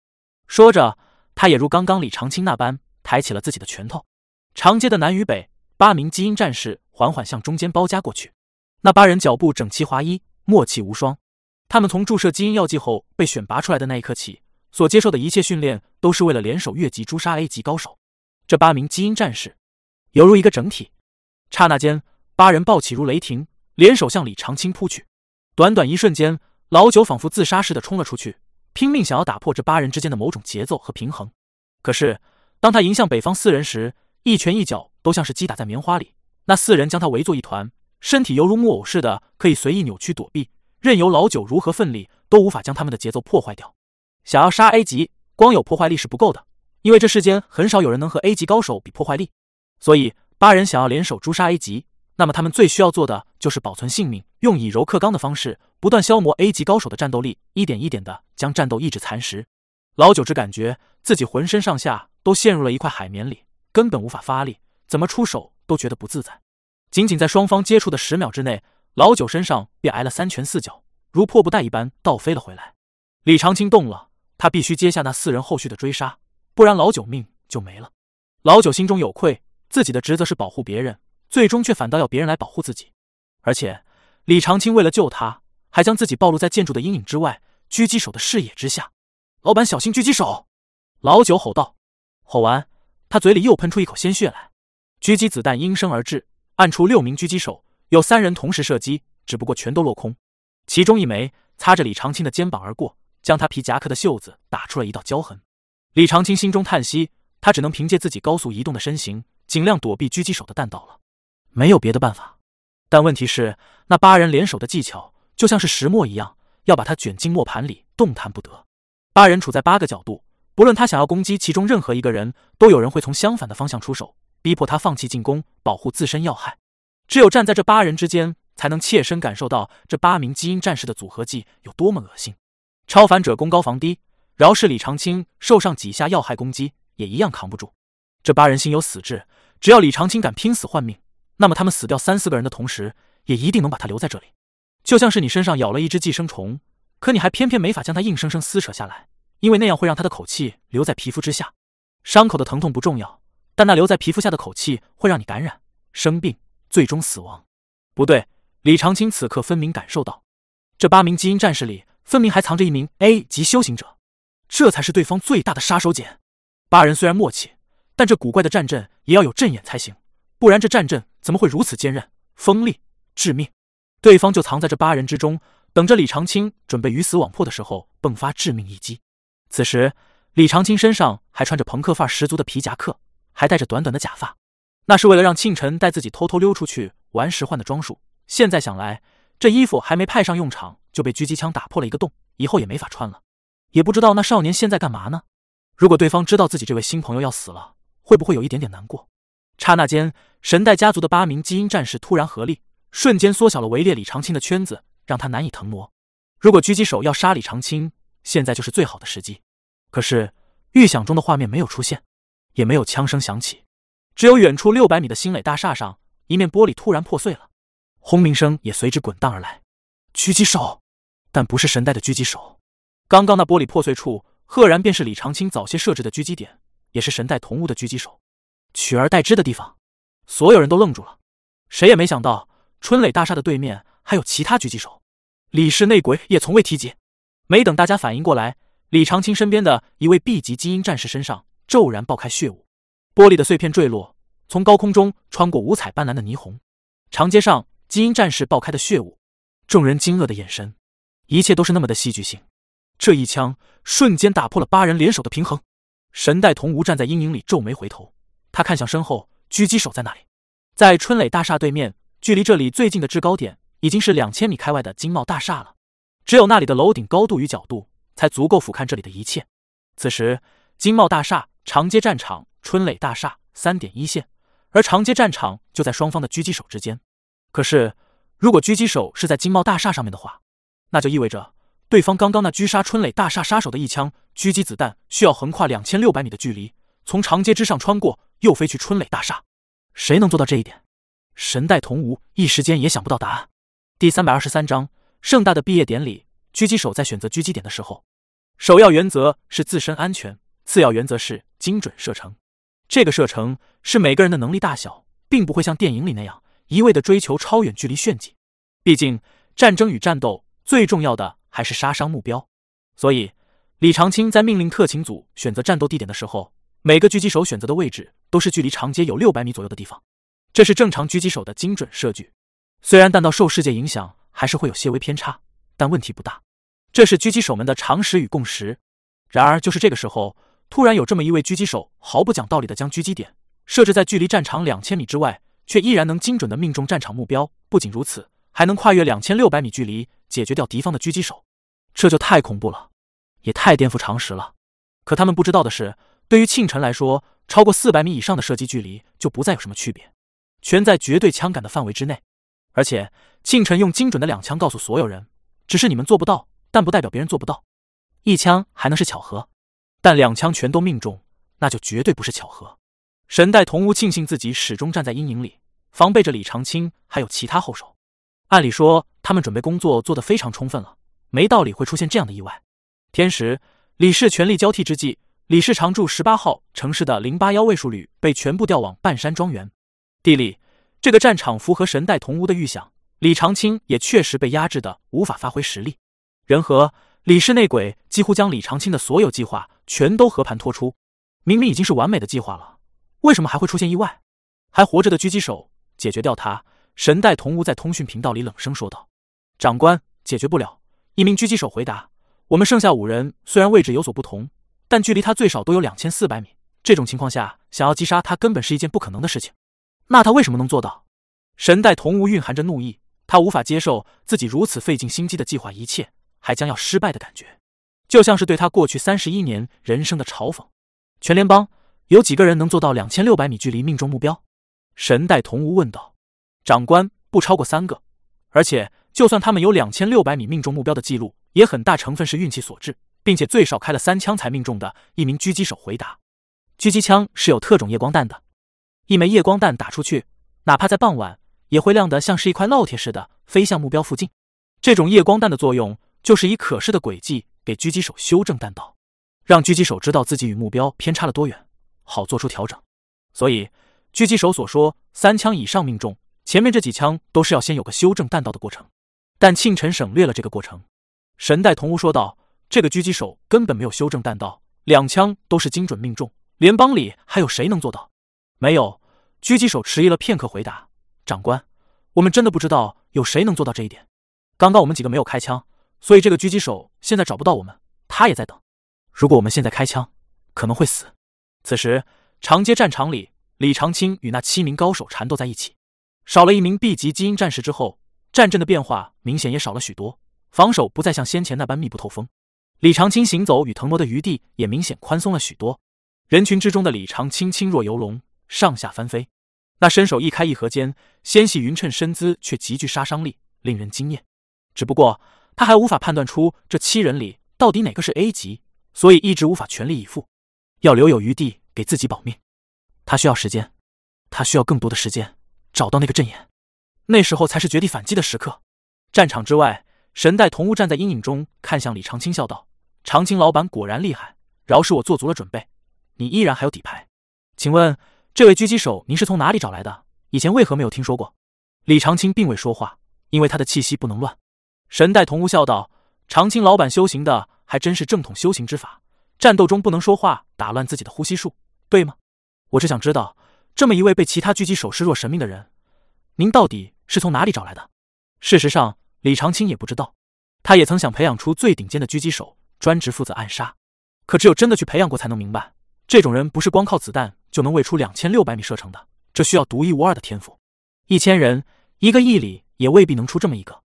说着，他也如刚刚李长青那般抬起了自己的拳头。长街的南与北，八名基因战士缓缓向中间包夹过去。那八人脚步整齐划一，默契无双。他们从注射基因药剂后被选拔出来的那一刻起，所接受的一切训练都是为了联手越级诛杀 A 级高手。这八名基因战士犹如一个整体，刹那间。八人暴起如雷霆，联手向李长青扑去。短短一瞬间，老九仿佛自杀似的冲了出去，拼命想要打破这八人之间的某种节奏和平衡。可是，当他迎向北方四人时，一拳一脚都像是击打在棉花里。那四人将他围作一团，身体犹如木偶似的，可以随意扭曲躲避，任由老九如何奋力，都无法将他们的节奏破坏掉。想要杀 A 级，光有破坏力是不够的，因为这世间很少有人能和 A 级高手比破坏力。所以，八人想要联手诛杀 A 级。那么他们最需要做的就是保存性命，用以柔克刚的方式，不断消磨 A 级高手的战斗力，一点一点的将战斗意志蚕食。老九只感觉自己浑身上下都陷入了一块海绵里，根本无法发力，怎么出手都觉得不自在。仅仅在双方接触的十秒之内，老九身上便挨了三拳四脚，如破布袋一般倒飞了回来。李长青动了，他必须接下那四人后续的追杀，不然老九命就没了。老九心中有愧，自己的职责是保护别人。最终却反倒要别人来保护自己，而且李长青为了救他，还将自己暴露在建筑的阴影之外，狙击手的视野之下。老板，小心狙击手！老九吼道。吼完，他嘴里又喷出一口鲜血来。狙击子弹应声而至，暗处六名狙击手有三人同时射击，只不过全都落空。其中一枚擦着李长青的肩膀而过，将他皮夹克的袖子打出了一道焦痕。李长青心中叹息，他只能凭借自己高速移动的身形，尽量躲避狙击手的弹道了。没有别的办法，但问题是，那八人联手的技巧就像是石磨一样，要把他卷进磨盘里，动弹不得。八人处在八个角度，不论他想要攻击其中任何一个人，都有人会从相反的方向出手，逼迫他放弃进攻，保护自身要害。只有站在这八人之间，才能切身感受到这八名基因战士的组合技有多么恶心。超凡者攻高防低，饶是李长青受上几下要害攻击，也一样扛不住。这八人心有死志，只要李长青敢拼死换命。那么他们死掉三四个人的同时，也一定能把他留在这里，就像是你身上咬了一只寄生虫，可你还偏偏没法将它硬生生撕扯下来，因为那样会让他的口气留在皮肤之下。伤口的疼痛不重要，但那留在皮肤下的口气会让你感染、生病，最终死亡。不对，李长青此刻分明感受到，这八名基因战士里分明还藏着一名 A 级修行者，这才是对方最大的杀手锏。八人虽然默契，但这古怪的战阵也要有阵眼才行，不然这战阵怎么会如此坚韧、锋利、致命？对方就藏在这八人之中，等着李长青准备鱼死网破的时候迸发致命一击。此时，李长青身上还穿着朋克范十足的皮夹克，还戴着短短的假发，那是为了让庆晨带自己偷偷溜出去玩时换的装束。现在想来，这衣服还没派上用场，就被狙击枪打破了一个洞，以后也没法穿了。也不知道那少年现在干嘛呢？如果对方知道自己这位新朋友要死了，会不会有一点点难过？刹那间，神代家族的八名基因战士突然合力，瞬间缩小了围猎李长青的圈子，让他难以腾挪。如果狙击手要杀李长青，现在就是最好的时机。可是预想中的画面没有出现，也没有枪声响起，只有远处六百米的新磊大厦上，一面玻璃突然破碎了。轰鸣声也随之滚荡而来，狙击手，但不是神代的狙击手。刚刚那玻璃破碎处，赫然便是李长青早些设置的狙击点，也是神代同屋的狙击手。取而代之的地方，所有人都愣住了，谁也没想到春磊大厦的对面还有其他狙击手。李氏内鬼也从未提及。没等大家反应过来，李长青身边的一位 B 级基因战士身上骤然爆开血雾，玻璃的碎片坠落，从高空中穿过五彩斑斓的霓虹，长街上。基因战士爆开的血雾，众人惊愕的眼神，一切都是那么的戏剧性。这一枪瞬间打破了八人联手的平衡。神代同吾站在阴影里，皱眉回头，他看向身后，狙击手在那里，在春磊大厦对面，距离这里最近的制高点已经是两千米开外的金茂大厦了。只有那里的楼顶高度与角度，才足够俯瞰这里的一切。此时，金茂大厦、长街战场、春磊大厦三点一线，而长街战场就在双方的狙击手之间。可是，如果狙击手是在金茂大厦上面的话，那就意味着对方刚刚那狙杀春磊大厦杀手的一枪狙击子弹需要横跨两千六百米的距离，从长街之上穿过，又飞去春磊大厦。谁能做到这一点？神代同无一时间也想不到答案。第三百二十三章盛大的毕业典礼。狙击手在选择狙击点的时候，首要原则是自身安全，次要原则是精准射程。这个射程是每个人的能力大小，并不会像电影里那样。一味的追求超远距离炫技，毕竟战争与战斗最重要的还是杀伤目标。所以，李长青在命令特勤组选择战斗地点的时候，每个狙击手选择的位置都是距离长街有六百米左右的地方。这是正常狙击手的精准射距。虽然弹道受世界影响还是会有些微偏差，但问题不大。这是狙击手们的常识与共识。然而，就是这个时候，突然有这么一位狙击手毫不讲道理的将狙击点设置在距离战场两千米之外。却依然能精准的命中战场目标。不仅如此，还能跨越两千六百米距离解决掉敌方的狙击手，这就太恐怖了，也太颠覆常识了。可他们不知道的是，对于庆晨来说，超过四百米以上的射击距离就不再有什么区别，全在绝对枪杆的范围之内。而且，庆晨用精准的两枪告诉所有人：只是你们做不到，但不代表别人做不到。一枪还能是巧合，但两枪全都命中，那就绝对不是巧合。神代同屋庆幸自己始终站在阴影里，防备着李长青还有其他后手。按理说，他们准备工作做得非常充分了，没道理会出现这样的意外。天时，李氏全力交替之际，李氏常驻十八号城市的零八幺卫戍旅被全部调往半山庄园。地利，这个战场符合神代同屋的预想，李长青也确实被压制的无法发挥实力。人和，李氏内鬼几乎将李长青的所有计划全都和盘托出，明明已经是完美的计划了。为什么还会出现意外？还活着的狙击手解决掉他。神代同屋在通讯频道里冷声说道：“长官，解决不了。”一名狙击手回答：“我们剩下五人，虽然位置有所不同，但距离他最少都有两千四百米。这种情况下，想要击杀他根本是一件不可能的事情。那他为什么能做到？”神代桐吾蕴含着怒意，他无法接受自己如此费尽心机的计划，一切还将要失败的感觉，就像是对他过去三十一年人生的嘲讽。全联邦。有几个人能做到两千六百米距离命中目标？神代同无问道。长官，不超过三个。而且，就算他们有两千六百米命中目标的记录，也很大成分是运气所致，并且最少开了三枪才命中的。一名狙击手回答。狙击枪是有特种夜光弹的，一枚夜光弹打出去，哪怕在傍晚，也会亮得像是一块烙铁似的，飞向目标附近。这种夜光弹的作用，就是以可视的轨迹给狙击手修正弹道，让狙击手知道自己与目标偏差了多远。好做出调整，所以狙击手所说三枪以上命中，前面这几枪都是要先有个修正弹道的过程，但庆晨省略了这个过程。神代同屋说道：“这个狙击手根本没有修正弹道，两枪都是精准命中，联邦里还有谁能做到？”没有。狙击手迟疑了片刻，回答：“长官，我们真的不知道有谁能做到这一点。刚刚我们几个没有开枪，所以这个狙击手现在找不到我们，他也在等。如果我们现在开枪，可能会死。”此时，长街战场里，李长青与那七名高手缠斗在一起。少了一名 B 级基因战士之后，战阵的变化明显也少了许多，防守不再像先前那般密不透风。李长青行走与腾挪的余地也明显宽松了许多。人群之中的李长青轻若游龙，上下翻飞。那伸手一开一合间，纤细匀称身姿却极具杀伤力，令人惊艳。只不过他还无法判断出这七人里到底哪个是 A 级，所以一直无法全力以赴，要留有余地给自己保命。他需要时间，他需要更多的时间找到那个阵眼，那时候才是绝地反击的时刻。战场之外，神代同屋站在阴影中，看向李长青，笑道：“长青老板果然厉害，饶是我做足了准备，你依然还有底牌。请问？”这位狙击手，您是从哪里找来的？以前为何没有听说过？李长青并未说话，因为他的气息不能乱。神代同屋笑道：“长青老板修行的还真是正统修行之法，战斗中不能说话，打乱自己的呼吸术，对吗？我只想知道，这么一位被其他狙击手视若神明的人，您到底是从哪里找来的？”事实上，李长青也不知道。他也曾想培养出最顶尖的狙击手，专职负责暗杀，可只有真的去培养过，才能明白。这种人不是光靠子弹就能喂出两千六百米射程的，这需要独一无二的天赋。一千人，一个亿里也未必能出这么一个。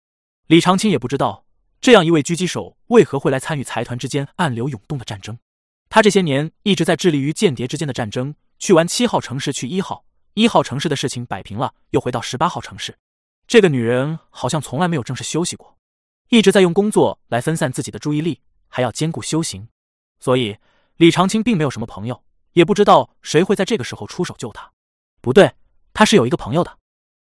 李长青也不知道，这样一位狙击手为何会来参与财团之间暗流涌动的战争。他这些年一直在致力于间谍之间的战争，去完七号城市，去一号、一号城市的事情摆平了，又回到十八号城市。这个女人好像从来没有正式休息过，一直在用工作来分散自己的注意力，还要兼顾修行，所以。李长青并没有什么朋友，也不知道谁会在这个时候出手救他。不对，他是有一个朋友的。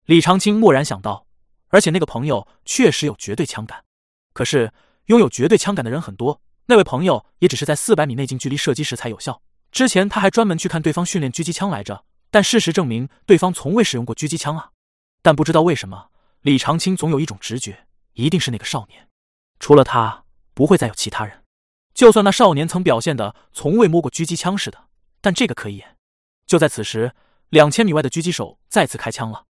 李长青蓦然想到，而且那个朋友确实有绝对枪感。可是拥有绝对枪感的人很多，那位朋友也只是在四百米内近距离射击时才有效。之前他还专门去看对方训练狙击枪来着，但事实证明对方从未使用过狙击枪啊。但不知道为什么，李长青总有一种直觉，一定是那个少年。除了他，不会再有其他人。就算那少年曾表现的从未摸过狙击枪似的，但这个可以演。就在此时，两千米外的狙击手再次开枪了。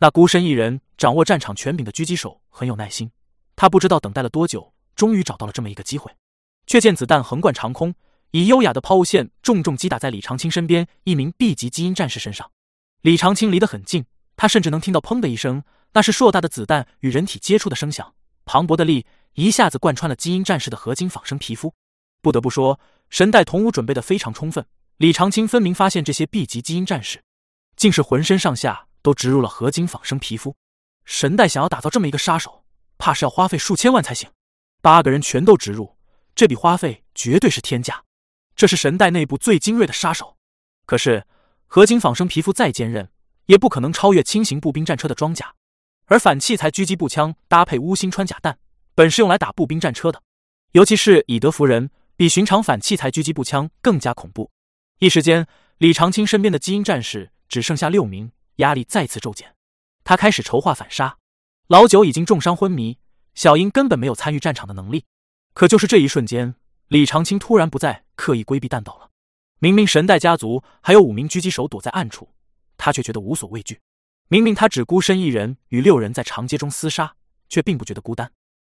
那孤身一人掌握战场权柄的狙击手很有耐心，他不知道等待了多久，终于找到了这么一个机会。却见子弹横贯长空，以优雅的抛物线重重击打在李长青身边一名 B 级基因战士身上。李长青离得很近，他甚至能听到“砰”的一声，那是硕大的子弹与人体接触的声响。磅礴的力一下子贯穿了基因战士的合金仿生皮肤。不得不说，神代同武准备的非常充分。李长青分明发现这些 B 级基因战士，竟是浑身上下都植入了合金仿生皮肤。神代想要打造这么一个杀手，怕是要花费数千万才行。八个人全都植入，这笔花费绝对是天价。这是神代内部最精锐的杀手。可是，合金仿生皮肤再坚韧，也不可能超越轻型步兵战车的装甲。而反器材狙击步枪搭配乌星穿甲弹，本是用来打步兵战车的，尤其是以德服人。比寻常反器材狙击步枪更加恐怖。一时间，李长青身边的基因战士只剩下六名，压力再次骤减。他开始筹划反杀。老九已经重伤昏迷，小英根本没有参与战场的能力。可就是这一瞬间，李长青突然不再刻意规避弹道了。明明神代家族还有五名狙击手躲在暗处，他却觉得无所畏惧。明明他只孤身一人与六人在长街中厮杀，却并不觉得孤单。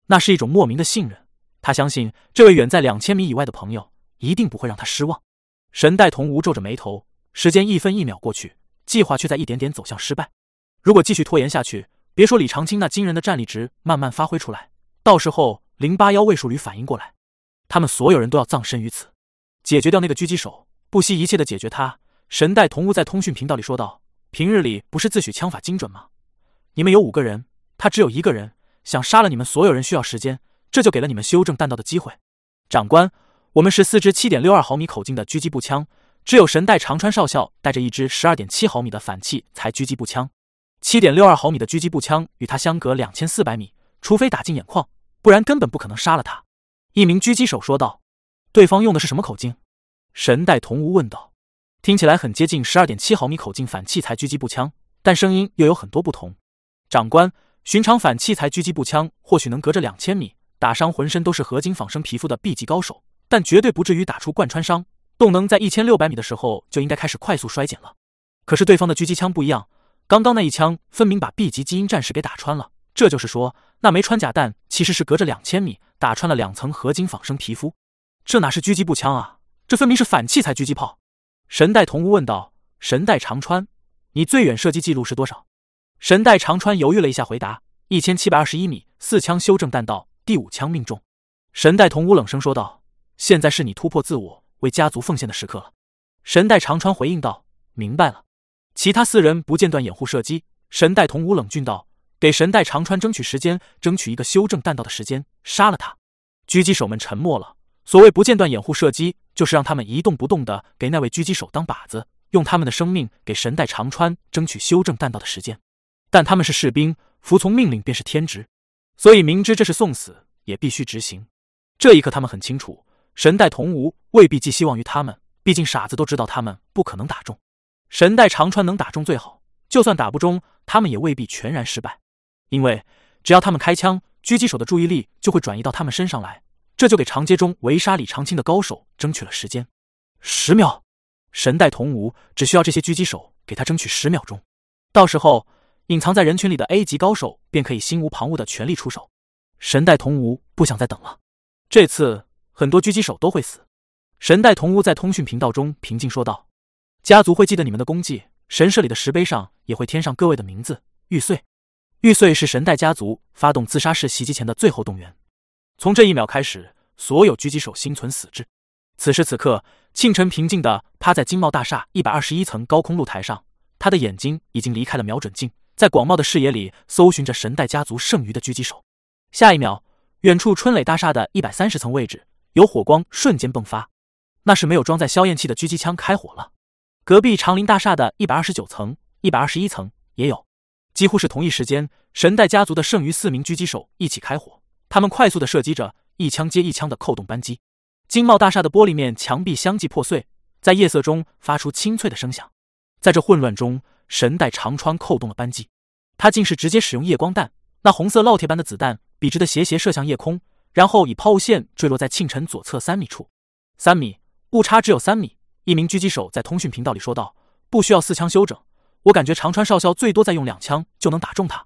那是一种莫名的信任。他相信这位远在两千米以外的朋友一定不会让他失望。神代同吴皱着眉头，时间一分一秒过去，计划却在一点点走向失败。如果继续拖延下去，别说李长青那惊人的战力值慢慢发挥出来，到时候零八幺卫戍旅反应过来，他们所有人都要葬身于此。解决掉那个狙击手，不惜一切的解决他。神代同吴在通讯频道里说道：“平日里不是自诩枪法精准吗？你们有五个人，他只有一个人，想杀了你们所有人需要时间。”这就给了你们修正弹道的机会，长官，我们是四支七点六二毫米口径的狙击步枪，只有神代长川少校带着一支十二点七毫米的反器材狙击步枪。七点六二毫米的狙击步枪与他相隔两千四百米，除非打进眼眶，不然根本不可能杀了他。一名狙击手说道：“对方用的是什么口径？”神代同吾问道。听起来很接近十二点七毫米口径反器材狙击步枪，但声音又有很多不同。长官，寻常反器材狙击步枪或许能隔着两千米打伤浑身都是合金仿生皮肤的 B 级高手，但绝对不至于打出贯穿伤。动能在一千六百米的时候就应该开始快速衰减了。可是对方的狙击枪不一样，刚刚那一枪分明把 B 级基因战士给打穿了。这就是说，那枚穿甲弹其实是隔着两千米打穿了两层合金仿生皮肤。这哪是狙击步枪啊？这分明是反器材狙击炮。神代同屋问道：“神代长川，你最远射击记录是多少？”神代长川犹豫了一下，回答：“一千七百二十一米，四枪修正弹道，第五枪命中。”神代同屋冷声说道：“现在是你突破自我，为家族奉献的时刻了。”神代长川回应道：“明白了。”其他四人不间断掩护射击。神代同屋冷峻道：“给神代长川争取时间，争取一个修正弹道的时间，杀了他。”狙击手们沉默了。所谓不间断掩护射击，就是让他们一动不动的给那位狙击手当靶子，用他们的生命给神代长川争取修正弹道的时间。但他们是士兵，服从命令便是天职，所以明知这是送死，也必须执行。这一刻，他们很清楚，神代同吾未必寄希望于他们，毕竟傻子都知道他们不可能打中。神代长川能打中最好，就算打不中，他们也未必全然失败，因为只要他们开枪，狙击手的注意力就会转移到他们身上来，这就给长街中围杀李长青的高手争取了时间。十秒，神代同吾只需要这些狙击手给他争取十秒钟，到时候。隐藏在人群里的 A 级高手便可以心无旁骛的全力出手。神代同吾不想再等了，这次很多狙击手都会死。神代同吾在通讯频道中平静说道：“家族会记得你们的功绩，神社里的石碑上也会添上各位的名字。玉碎，玉碎是神代家族发动自杀式袭击前的最后动员。从这一秒开始，所有狙击手心存死志。此时此刻，庆晨平静的趴在金茂大厦一百二十一层高空露台上，他的眼睛已经离开了瞄准镜。”在广袤的视野里，搜寻着神代家族剩余的狙击手。下一秒，远处春磊大厦的一百三十层位置有火光瞬间迸发，那是没有装载消焰器的狙击枪开火了。隔壁长林大厦的一百二十九层、一百二十一层也有，几乎是同一时间，神代家族的剩余四名狙击手一起开火，他们快速的射击着，一枪接一枪的扣动扳机。金茂大厦的玻璃面墙壁相继破碎，在夜色中发出清脆的声响。在这混乱中。神代长川扣动了扳机，他竟是直接使用夜光弹，那红色烙铁般的子弹笔直的斜斜射向夜空，然后以抛物线坠落在庆晨左侧三米处。三米误差只有三米。一名狙击手在通讯频道里说道：“不需要四枪修整，我感觉长川少校最多再用两枪就能打中他。”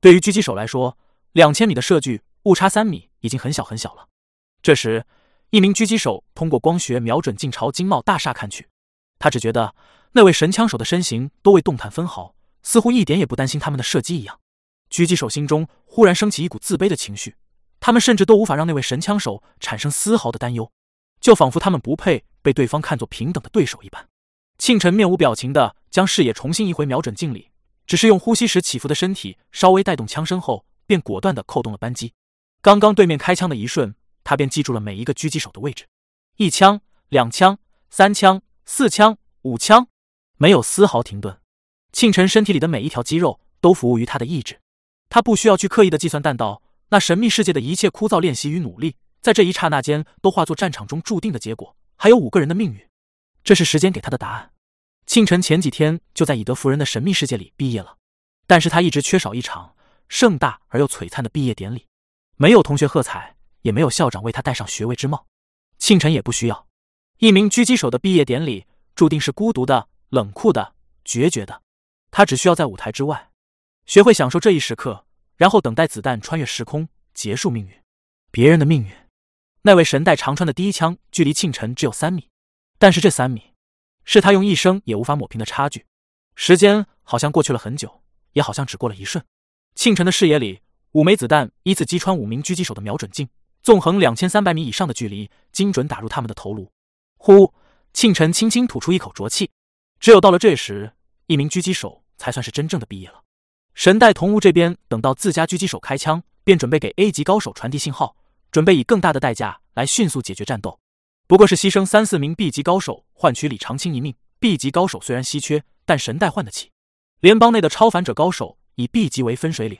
对于狙击手来说，两千米的射距误差三米已经很小很小了。这时，一名狙击手通过光学瞄准镜朝金茂大厦看去，他只觉得。那位神枪手的身形都未动弹分毫，似乎一点也不担心他们的射击一样。狙击手心中忽然升起一股自卑的情绪，他们甚至都无法让那位神枪手产生丝毫的担忧，就仿佛他们不配被对方看作平等的对手一般。庆晨面无表情的将视野重新移回瞄准镜里，只是用呼吸时起伏的身体稍微带动枪身后，便果断的扣动了扳机。刚刚对面开枪的一瞬，他便记住了每一个狙击手的位置：一枪、两枪、三枪、四枪、五枪。没有丝毫停顿，庆晨身体里的每一条肌肉都服务于他的意志，他不需要去刻意的计算弹道，那神秘世界的一切枯燥练习与努力，在这一刹那间都化作战场中注定的结果。还有五个人的命运，这是时间给他的答案。庆晨前几天就在以德服人的神秘世界里毕业了，但是他一直缺少一场盛大而又璀璨的毕业典礼，没有同学喝彩，也没有校长为他戴上学位之帽。庆晨也不需要一名狙击手的毕业典礼，注定是孤独的。冷酷的、决绝的，他只需要在舞台之外，学会享受这一时刻，然后等待子弹穿越时空，结束命运，别人的命运。那位神代长川的第一枪距离庆晨只有三米，但是这三米是他用一生也无法抹平的差距。时间好像过去了很久，也好像只过了一瞬。庆晨的视野里，五枚子弹依次击穿五名狙击手的瞄准镜，纵横两千三百米以上的距离，精准打入他们的头颅。呼，庆晨轻轻吐出一口浊气。只有到了这时，一名狙击手才算是真正的毕业了。神代同屋这边等到自家狙击手开枪，便准备给 A 级高手传递信号，准备以更大的代价来迅速解决战斗。不过是牺牲三四名 B 级高手，换取李长青一命。B 级高手虽然稀缺，但神代换得起。联邦内的超凡者高手以 B 级为分水岭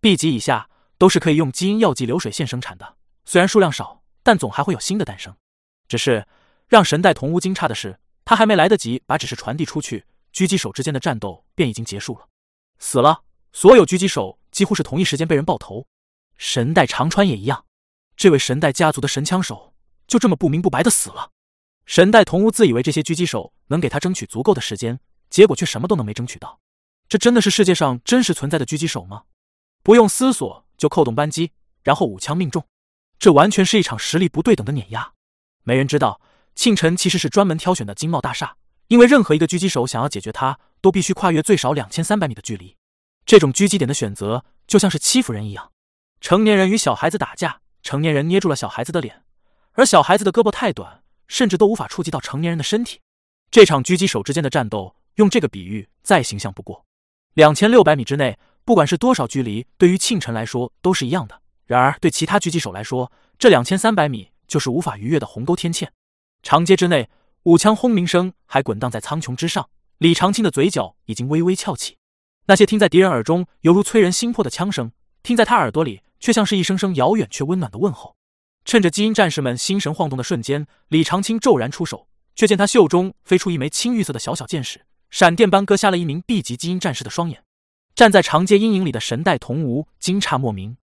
，B 级以下都是可以用基因药剂流水线生产的。虽然数量少，但总还会有新的诞生。只是让神代同屋惊诧的是。他还没来得及把指示传递出去，狙击手之间的战斗便已经结束了。死了，所有狙击手几乎是同一时间被人爆头。神代长川也一样，这位神代家族的神枪手就这么不明不白的死了。神代同屋自以为这些狙击手能给他争取足够的时间，结果却什么都能没争取到。这真的是世界上真实存在的狙击手吗？不用思索就扣动扳机，然后五枪命中，这完全是一场实力不对等的碾压。没人知道，庆晨其实是专门挑选的金茂大厦，因为任何一个狙击手想要解决他，都必须跨越最少两千三百米的距离。这种狙击点的选择就像是欺负人一样。成年人与小孩子打架，成年人捏住了小孩子的脸，而小孩子的胳膊太短，甚至都无法触及到成年人的身体。这场狙击手之间的战斗，用这个比喻再形象不过。两千六百米之内，不管是多少距离，对于庆晨来说都是一样的。然而，对其他狙击手来说，这两千三百米就是无法逾越的鸿沟天堑。长街之内，五枪轰鸣声还滚荡在苍穹之上，李长青的嘴角已经微微翘起。那些听在敌人耳中犹如催人心魄的枪声，听在他耳朵里。却像是一声声遥远却温暖的问候。趁着基因战士们心神晃动的瞬间，李长青骤然出手，却见他袖中飞出一枚青玉色的小小剑矢，闪电般割瞎了一名 B 级基因战士的双眼。站在长街阴影里的神代童吾惊诧莫名：“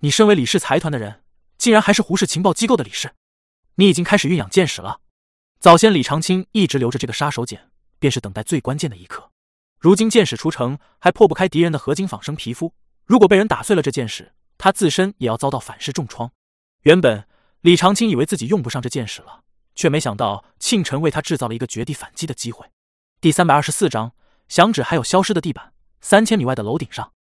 你身为李氏财团的人，竟然还是胡氏情报机构的李氏？你已经开始酝酿剑矢了？”早先李长青一直留着这个杀手锏，便是等待最关键的一刻。如今剑矢出城，还破不开敌人的合金仿生皮肤，如果被人打碎了这剑矢，他自身也要遭到反噬重创。原本李长青以为自己用不上这剑矢了，却没想到庆晨为他制造了一个绝地反击的机会。第三百二十四章，响指还有消失的地板。三千米外的楼顶上，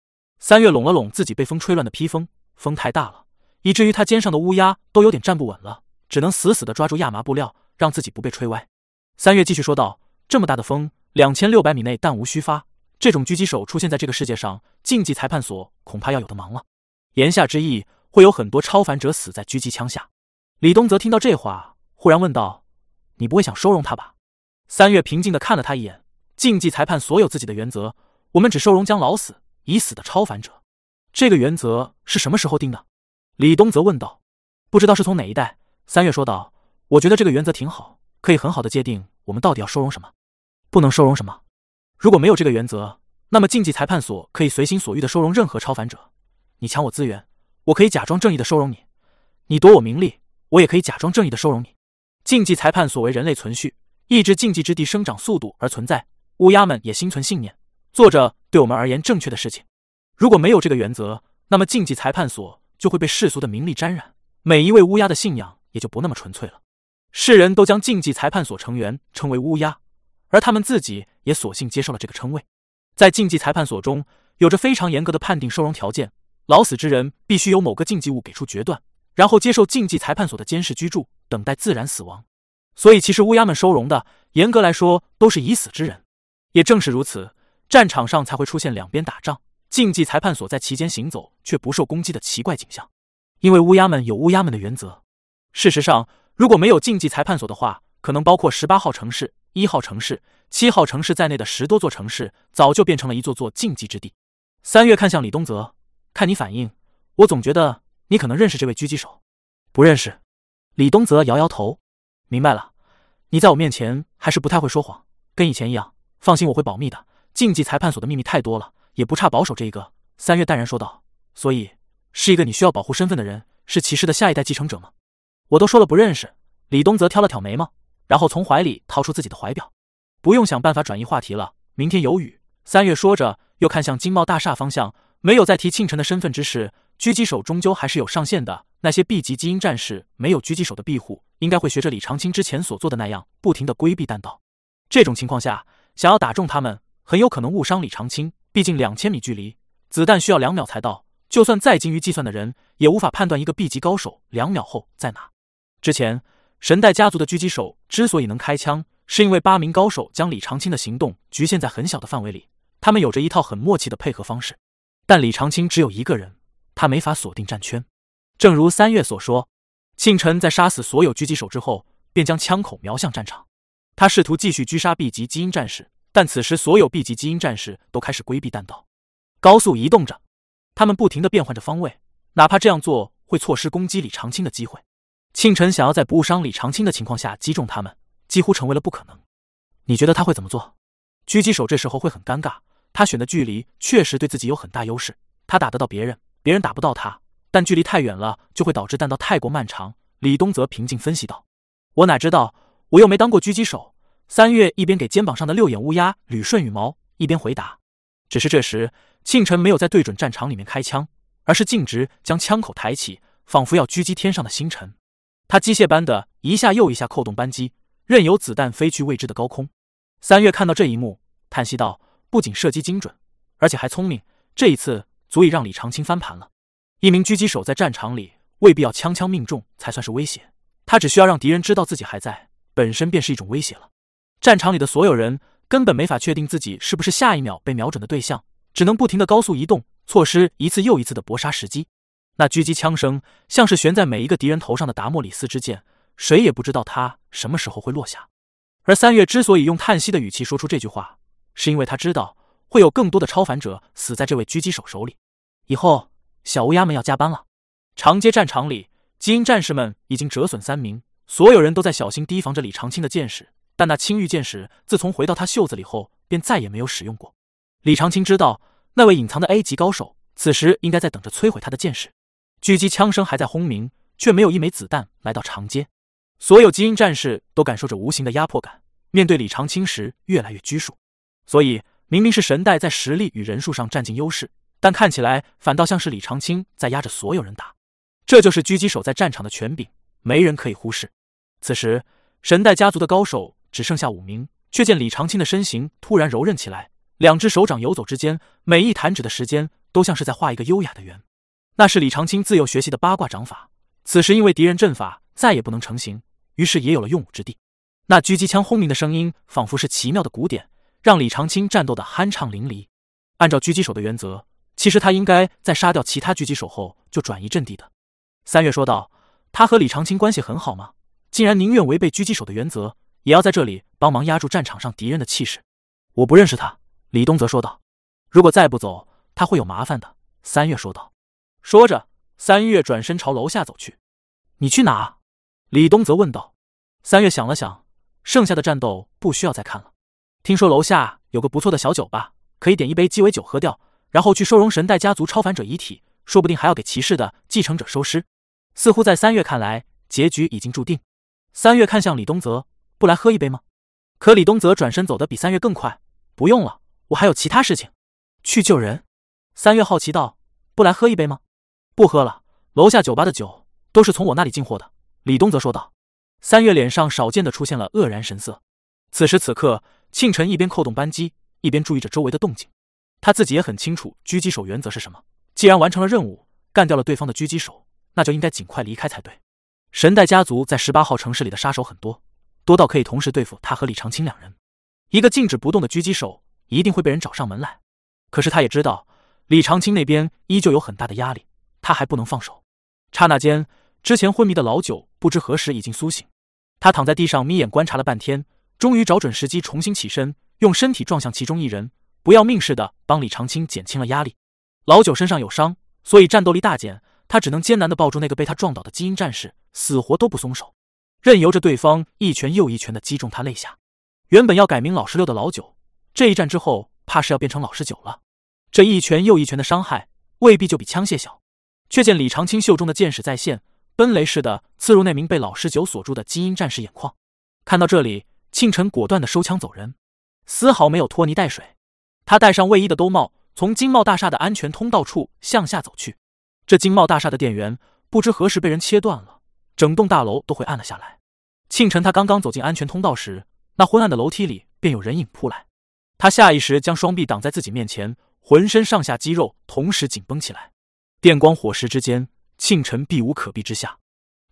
三月拢了拢自己被风吹乱的披风，风太大了，以至于他肩上的乌鸦都有点站不稳了，只能死死的抓住亚麻布料，让自己不被吹歪。三月继续说道：“这么大的风，两千六百米内弹无虚发，这种狙击手出现在这个世界上，竞技裁判所恐怕要有的忙了。”言下之意，会有很多超凡者死在狙击枪下。李东泽听到这话，忽然问道：“你不会想收容他吧？”三月平静的看了他一眼。竞技裁判所有自己的原则，我们只收容将老死、已死的超凡者。这个原则是什么时候定的？李东泽问道。不知道是从哪一代。三月说道：“我觉得这个原则挺好，可以很好的界定我们到底要收容什么，不能收容什么。如果没有这个原则，那么竞技裁判所可以随心所欲的收容任何超凡者。”你抢我资源，我可以假装正义的收容你；你夺我名利，我也可以假装正义的收容你。竞技裁判所为人类存续、抑制竞技之地生长速度而存在，乌鸦们也心存信念，做着对我们而言正确的事情。如果没有这个原则，那么竞技裁判所就会被世俗的名利沾染，每一位乌鸦的信仰也就不那么纯粹了。世人都将竞技裁判所成员称为乌鸦，而他们自己也索性接受了这个称谓。在竞技裁判所中，有着非常严格的判定收容条件。老死之人必须由某个禁忌物给出决断，然后接受竞技裁判所的监视居住，等待自然死亡。所以，其实乌鸦们收容的，严格来说都是已死之人。也正是如此，战场上才会出现两边打仗，竞技裁判所在其间行走却不受攻击的奇怪景象。因为乌鸦们有乌鸦们的原则。事实上，如果没有竞技裁判所的话，可能包括十八号城市、一号城市、七号城市在内的十多座城市，早就变成了一座座禁忌之地。三月看向李东泽。看你反应，我总觉得你可能认识这位狙击手。不认识。李东泽摇摇头。明白了，你在我面前还是不太会说谎，跟以前一样。放心，我会保密的。竞技裁判所的秘密太多了，也不差保守这一个。三月淡然说道。所以，是一个你需要保护身份的人，是骑士的下一代继承者吗？我都说了不认识。李东泽挑了挑眉毛，然后从怀里掏出自己的怀表。不用想办法转移话题了。明天有雨。三月说着，又看向金茂大厦方向。没有再提庆晨的身份之事，狙击手终究还是有上限的。那些 B 级基因战士没有狙击手的庇护，应该会学着李长青之前所做的那样，不停的规避弹道。这种情况下，想要打中他们，很有可能误伤李长青。毕竟两千米距离，子弹需要两秒才到。就算再精于计算的人，也无法判断一个 B 级高手两秒后在哪。之前神代家族的狙击手之所以能开枪，是因为八名高手将李长青的行动局限在很小的范围里，他们有着一套很默契的配合方式。但李长青只有一个人，他没法锁定战圈。正如三月所说，庆晨在杀死所有狙击手之后，便将枪口瞄向战场。他试图继续狙杀 B 级基因战士，但此时所有 B 级基因战士都开始规避弹道，高速移动着。他们不停地变换着方位，哪怕这样做会错失攻击李长青的机会。庆晨想要在不误伤李长青的情况下击中他们，几乎成为了不可能。你觉得他会怎么做？狙击手这时候会很尴尬。他选的距离确实对自己有很大优势，他打得到别人，别人打不到他。但距离太远了，就会导致弹道太过漫长。李东泽平静分析道：“我哪知道，我又没当过狙击手。”三月一边给肩膀上的六眼乌鸦捋顺羽毛，一边回答。只是这时，庆晨没有在对准战场里面开枪，而是径直将枪口抬起，仿佛要狙击天上的星辰。他机械般的一下又一下扣动扳机，任由子弹飞去未知的高空。三月看到这一幕，叹息道：“不仅射击精准，而且还聪明。这一次足以让李长青翻盘了。一名狙击手在战场里未必要枪枪命中才算是威胁，他只需要让敌人知道自己还在，本身便是一种威胁了。战场里的所有人。”根本没法确定自己是不是下一秒被瞄准的对象，只能不停的高速移动，错失一次又一次的搏杀时机。那狙击枪声像是悬在每一个敌人头上的达莫里斯之剑，谁也不知道它什么时候会落下。而三月之所以用叹息的语气说出这句话，是因为他知道会有更多的超凡者死在这位狙击手手里。以后小乌鸦们要加班了。长街战场里，基因战士们已经折损三名，所有人都在小心提防着李长青的剑士。但那青玉剑矢自从回到他袖子里后，便再也没有使用过。李长青知道，那位隐藏的 A 级高手此时应该在等着摧毁他的剑士。狙击枪声还在轰鸣，却没有一枚子弹来到长街。所有基因战士都感受着无形的压迫感，面对李长青时越来越拘束。所以，明明是神代在实力与人数上占尽优势，但看起来反倒像是李长青在压着所有人打。这就是狙击手在战场的权柄，没人可以忽视。此时，神代家族的高手。只剩下五名，却见李长青的身形突然柔韧起来，两只手掌游走之间，每一弹指的时间都像是在画一个优雅的圆。那是李长青自幼学习的八卦掌法，此时因为敌人阵法再也不能成型，于是也有了用武之地。那狙击枪轰鸣的声音，仿佛是奇妙的鼓点，让李长青战斗的酣畅淋漓。按照狙击手的原则，其实他应该在杀掉其他狙击手后就转移阵地的。三月说道：“他和李长青关系很好吗？竟然宁愿违背狙击手的原则。”也要在这里帮忙压住战场上敌人的气势。我不认识他，李东泽说道。如果再不走，他会有麻烦的。三月说道。说着，三月转身朝楼下走去。你去哪？李东泽问道。三月想了想，剩下的战斗不需要再看了。听说楼下有个不错的小酒吧，可以点一杯鸡尾酒喝掉，然后去收容神代家族超凡者遗体，说不定还要给骑士的继承者收尸。似乎在三月看来，结局已经注定。三月看向李东泽。不来喝一杯吗？可李东泽转身走得比三月更快。不用了，我还有其他事情。去救人。三月好奇道：“不来喝一杯吗？”不喝了，楼下酒吧的酒都是从我那里进货的。李东泽说道。三月脸上少见的出现了愕然神色。此时此刻，庆晨一边扣动扳机，一边注意着周围的动静。他自己也很清楚狙击手原则是什么。既然完成了任务，干掉了对方的狙击手，那就应该尽快离开才对。神代家族在十八号城市里的杀手很多。多到可以同时对付他和李长青两人，一个静止不动的狙击手一定会被人找上门来。可是他也知道李长青那边依旧有很大的压力，他还不能放手。刹那间，之前昏迷的老九不知何时已经苏醒，他躺在地上眯眼观察了半天，终于找准时机重新起身，用身体撞向其中一人，不要命似的帮李长青减轻了压力。老九身上有伤，所以战斗力大减，他只能艰难的抱住那个被他撞倒的基因战士，死活都不松手。任由着对方一拳又一拳的击中他肋下，原本要改名老十六的老九，这一战之后怕是要变成老十九了。这一拳又一拳的伤害未必就比枪械小，却见李长青袖中的剑矢再现，奔雷似的刺入那名被老十九锁住的基因战士眼眶。看到这里，庆晨果断的收枪走人，丝毫没有拖泥带水。他戴上卫衣的兜帽，从金茂大厦的安全通道处向下走去。这金茂大厦的电源不知何时被人切断了。整栋大楼都会暗了下来。庆晨他刚刚走进安全通道时，那昏暗的楼梯里便有人影扑来。他下意识将双臂挡在自己面前，浑身上下肌肉同时紧绷起来。电光火石之间，庆晨避无可避之下，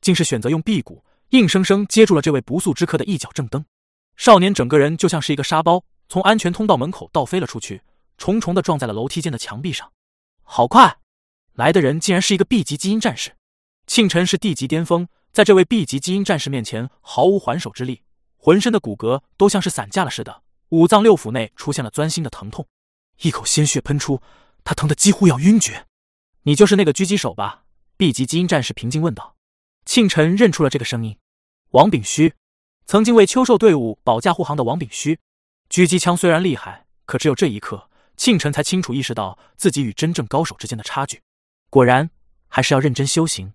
竟是选择用臂骨硬生生接住了这位不速之客的一脚正蹬。少年整个人就像是一个沙包，从安全通道门口倒飞了出去，重重的撞在了楼梯间的墙壁上。好快，来的人竟然是一个 B 级基因战士。庆晨是 D 级巅峰。在这位 B 级基因战士面前毫无还手之力，浑身的骨骼都像是散架了似的，五脏六腑内出现了钻心的疼痛，一口鲜血喷出，他疼得几乎要晕厥。你就是那个狙击手吧？B 级基因战士平静问道。庆晨认出了这个声音，王炳虚，曾经为秋兽队伍保驾护航的王炳虚。狙击枪虽然厉害，可只有这一刻，庆晨才清楚意识到自己与真正高手之间的差距。果然，还是要认真修行。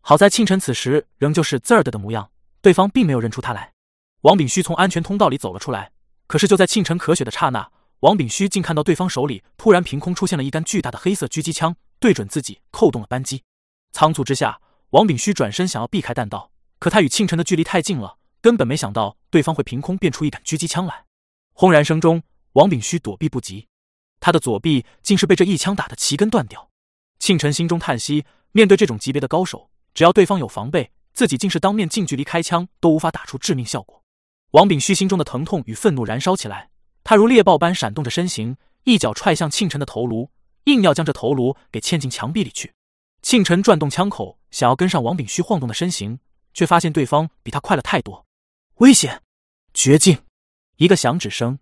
好在庆晨此时仍旧是字儿的的模样，对方并没有认出他来。王炳虚从安全通道里走了出来，可是就在庆晨咳血的刹那，王炳虚竟看到对方手里突然凭空出现了一杆巨大的黑色狙击枪，对准自己扣动了扳机。仓促之下，王炳虚转身想要避开弹道，可他与庆晨的距离太近了，根本没想到对方会凭空变出一杆狙击枪来。轰然声中，王炳虚躲避不及，他的左臂竟是被这一枪打得齐根断掉。庆晨心中叹息，面对这种级别的高手，只要对方有防备，自己竟是当面近距离开枪都无法打出致命效果。王炳虚心中的疼痛与愤怒燃烧起来，他如猎豹般闪动着身形，一脚踹向庆晨的头颅，硬要将这头颅给嵌进墙壁里去。庆晨转动枪口，想要跟上王炳虚晃动的身形，却发现对方比他快了太多。危险！绝境！一个响指声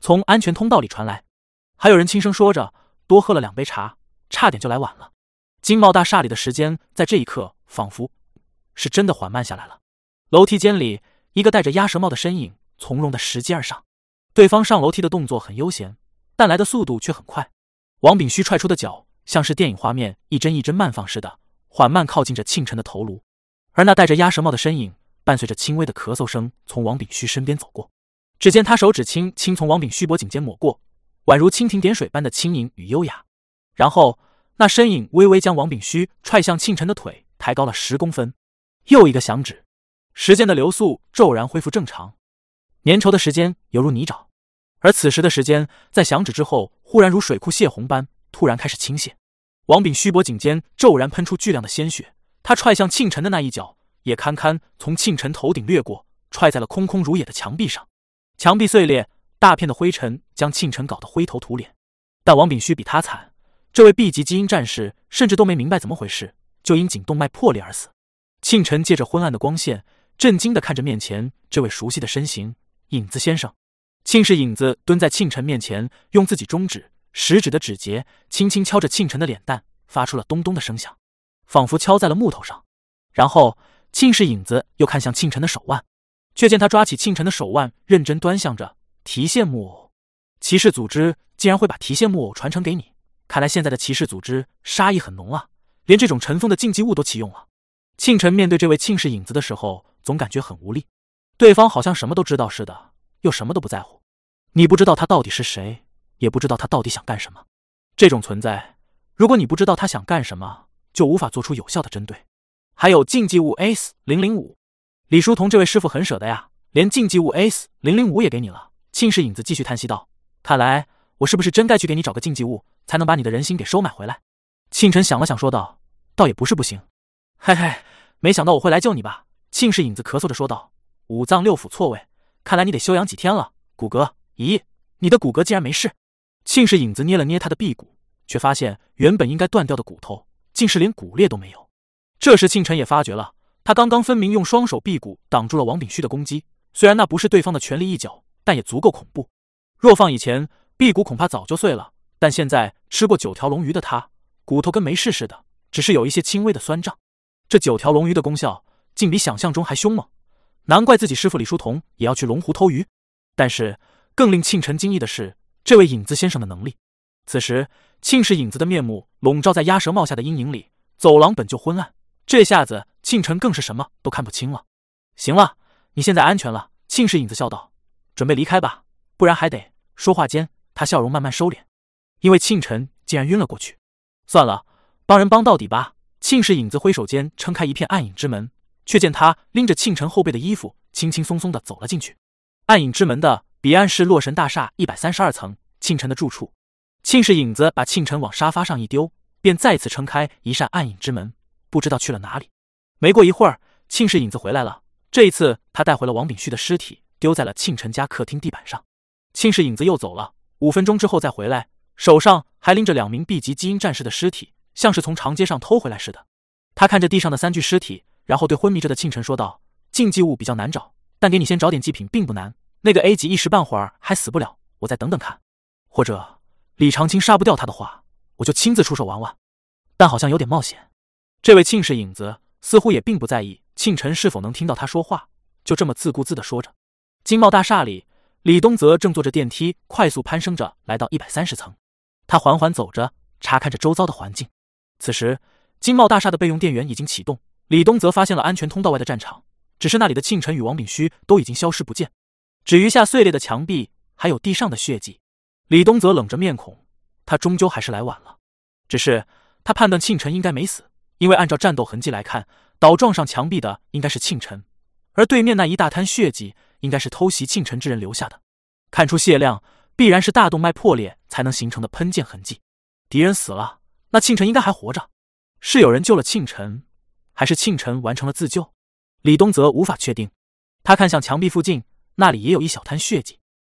从安全通道里传来，还有人轻声说着：“多喝了两杯茶，差点就来晚了。”金茂大厦里的时间在这一刻仿佛是真的缓慢下来了。楼梯间里。一个戴着鸭舌帽的身影从容的拾阶而上，对方上楼梯的动作很悠闲，但来的速度却很快。王炳虚踹出的脚像是电影画面一帧一帧慢放似的，缓慢靠近着庆晨的头颅。而那戴着鸭舌帽的身影伴随着轻微的咳嗽声从王炳虚身边走过，只见他手指轻轻从王炳虚脖颈间抹过，宛如蜻蜓点水般的轻盈与优雅。然后那身影微微将王炳虚踹向庆晨的腿抬高了十公分，又一个响指。时间的流速骤然恢复正常，粘稠的时间犹如泥沼，而此时的时间在响指之后，忽然如水库泄洪般突然开始倾泻。王炳虚脖颈间骤然喷出巨量的鲜血，他踹向庆晨的那一脚也堪堪从庆晨头顶掠过，踹在了空空如也的墙壁上。墙壁碎裂，大片的灰尘将庆晨搞得灰头土脸。但王炳虚比他惨，这位 B 级基因战士甚至都没明白怎么回事，就因颈动脉破裂而死。庆晨借着昏暗的光线。震惊的看着面前这位熟悉的身形，影子先生。庆氏影子蹲在庆晨面前，用自己中指、食指的指节轻轻敲着庆晨的脸蛋，发出了咚咚的声响，仿佛敲在了木头上。然后，庆氏影子又看向庆晨的手腕，却见他抓起庆晨的手腕，认真端详着提线木偶。骑士组织竟然会把提线木偶传承给你，看来现在的骑士组织杀意很浓啊，连这种尘封的禁忌物都启用了。庆晨面对这位庆氏影子的时候。总感觉很无力，对方好像什么都知道似的，又什么都不在乎。你不知道他到底是谁，也不知道他到底想干什么。这种存在，如果你不知道他想干什么，就无法做出有效的针对。还有禁忌物 S 零零五，李书同这位师傅很舍得呀，连禁忌物 S 零零五也给你了。庆氏影子继续叹息道：“看来我是不是真该去给你找个禁忌物，才能把你的人心给收买回来？”庆晨想了想，说道：“倒也不是不行。嘿嘿，没想到我会来救你吧？”庆氏影子咳嗽着说道：“五脏六腑错位，看来你得休养几天了。骨骼，咦，你的骨骼竟然没事？”庆氏影子捏了捏他的臂骨，却发现原本应该断掉的骨头，竟是连骨裂都没有。这时，庆晨也发觉了，他刚刚分明用双手臂骨挡住了王炳旭的攻击，虽然那不是对方的全力一脚，但也足够恐怖。若放以前，臂骨恐怕早就碎了。但现在吃过九条龙鱼的他，骨头跟没事似的，只是有一些轻微的酸胀。这九条龙鱼的功效。竟比想象中还凶猛，难怪自己师傅李书同也要去龙湖偷鱼。但是更令庆晨惊异的是，这位影子先生的能力。此时，庆氏影子的面目笼罩在鸭舌帽下的阴影里，走廊本就昏暗，这下子庆晨更是什么都看不清了。行了，你现在安全了。庆氏影子笑道：“准备离开吧，不然还得……”说话间，他笑容慢慢收敛，因为庆晨竟然晕了过去。算了，帮人帮到底吧。庆氏影子挥手间撑开一片暗影之门。却见他拎着庆晨后背的衣服，轻轻松松的走了进去。暗影之门的彼岸是洛神大厦一百三十二层，庆晨的住处。庆氏影子把庆晨往沙发上一丢，便再次撑开一扇暗影之门，不知道去了哪里。没过一会儿，庆氏影子回来了。这一次，他带回了王炳旭的尸体，丢在了庆晨家客厅地板上。庆氏影子又走了。五分钟之后再回来，手上还拎着两名 B 级基因战士的尸体，像是从长街上偷回来似的。他看着地上的三具尸体。然后对昏迷着的庆晨说道：“禁忌物比较难找，但给你先找点祭品并不难。那个 A 级一时半会儿还死不了，我再等等看。或者李长青杀不掉他的话，我就亲自出手玩玩。但好像有点冒险。”这位庆氏影子似乎也并不在意庆晨是否能听到他说话，就这么自顾自的说着。金茂大厦里，李东泽正坐着电梯快速攀升着来到一百三十层。他缓缓走着，查看着周遭的环境。此时，金茂大厦的备用电源已经启动。李东则发现了安全通道外的战场，只是那里的庆晨与王炳虚都已经消失不见，只余下碎裂的墙壁，还有地上的血迹。李东则冷着面孔，他终究还是来晚了。只是他判断庆晨应该没死，因为按照战斗痕迹来看，倒撞上墙壁的应该是庆晨，而对面那一大滩血迹应该是偷袭庆晨之人留下的。看出血量，必然是大动脉破裂才能形成的喷溅痕迹。敌人死了，那庆晨应该还活着。是有人救了庆晨，还是庆晨完成了自救？李东泽无法确定。他看向墙壁附近，那里也有一小滩血迹。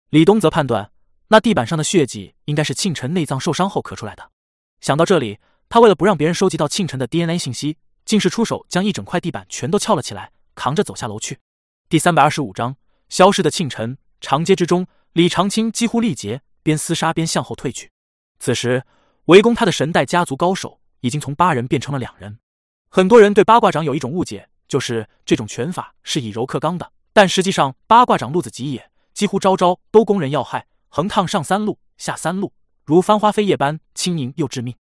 李东泽判断。那地板上的血迹应该是庆晨内脏受伤后咳出来的。想到这里，他为了不让别人收集到庆晨的 DNA 信息，竟是出手将一整块地板全都撬了起来，扛着走下楼去。第三百二十五章消失的庆晨。长街之中，李长青几乎力竭，边厮杀边向后退去。此时，围攻他的神代家族高手已经从八人变成了两人。很多人对八卦掌有一种误解，就是这种拳法是以柔克刚的，但实际上八卦掌路子极野，几乎招招都攻人要害。横烫上三路，下三路，如翻花飞叶般轻盈又致命。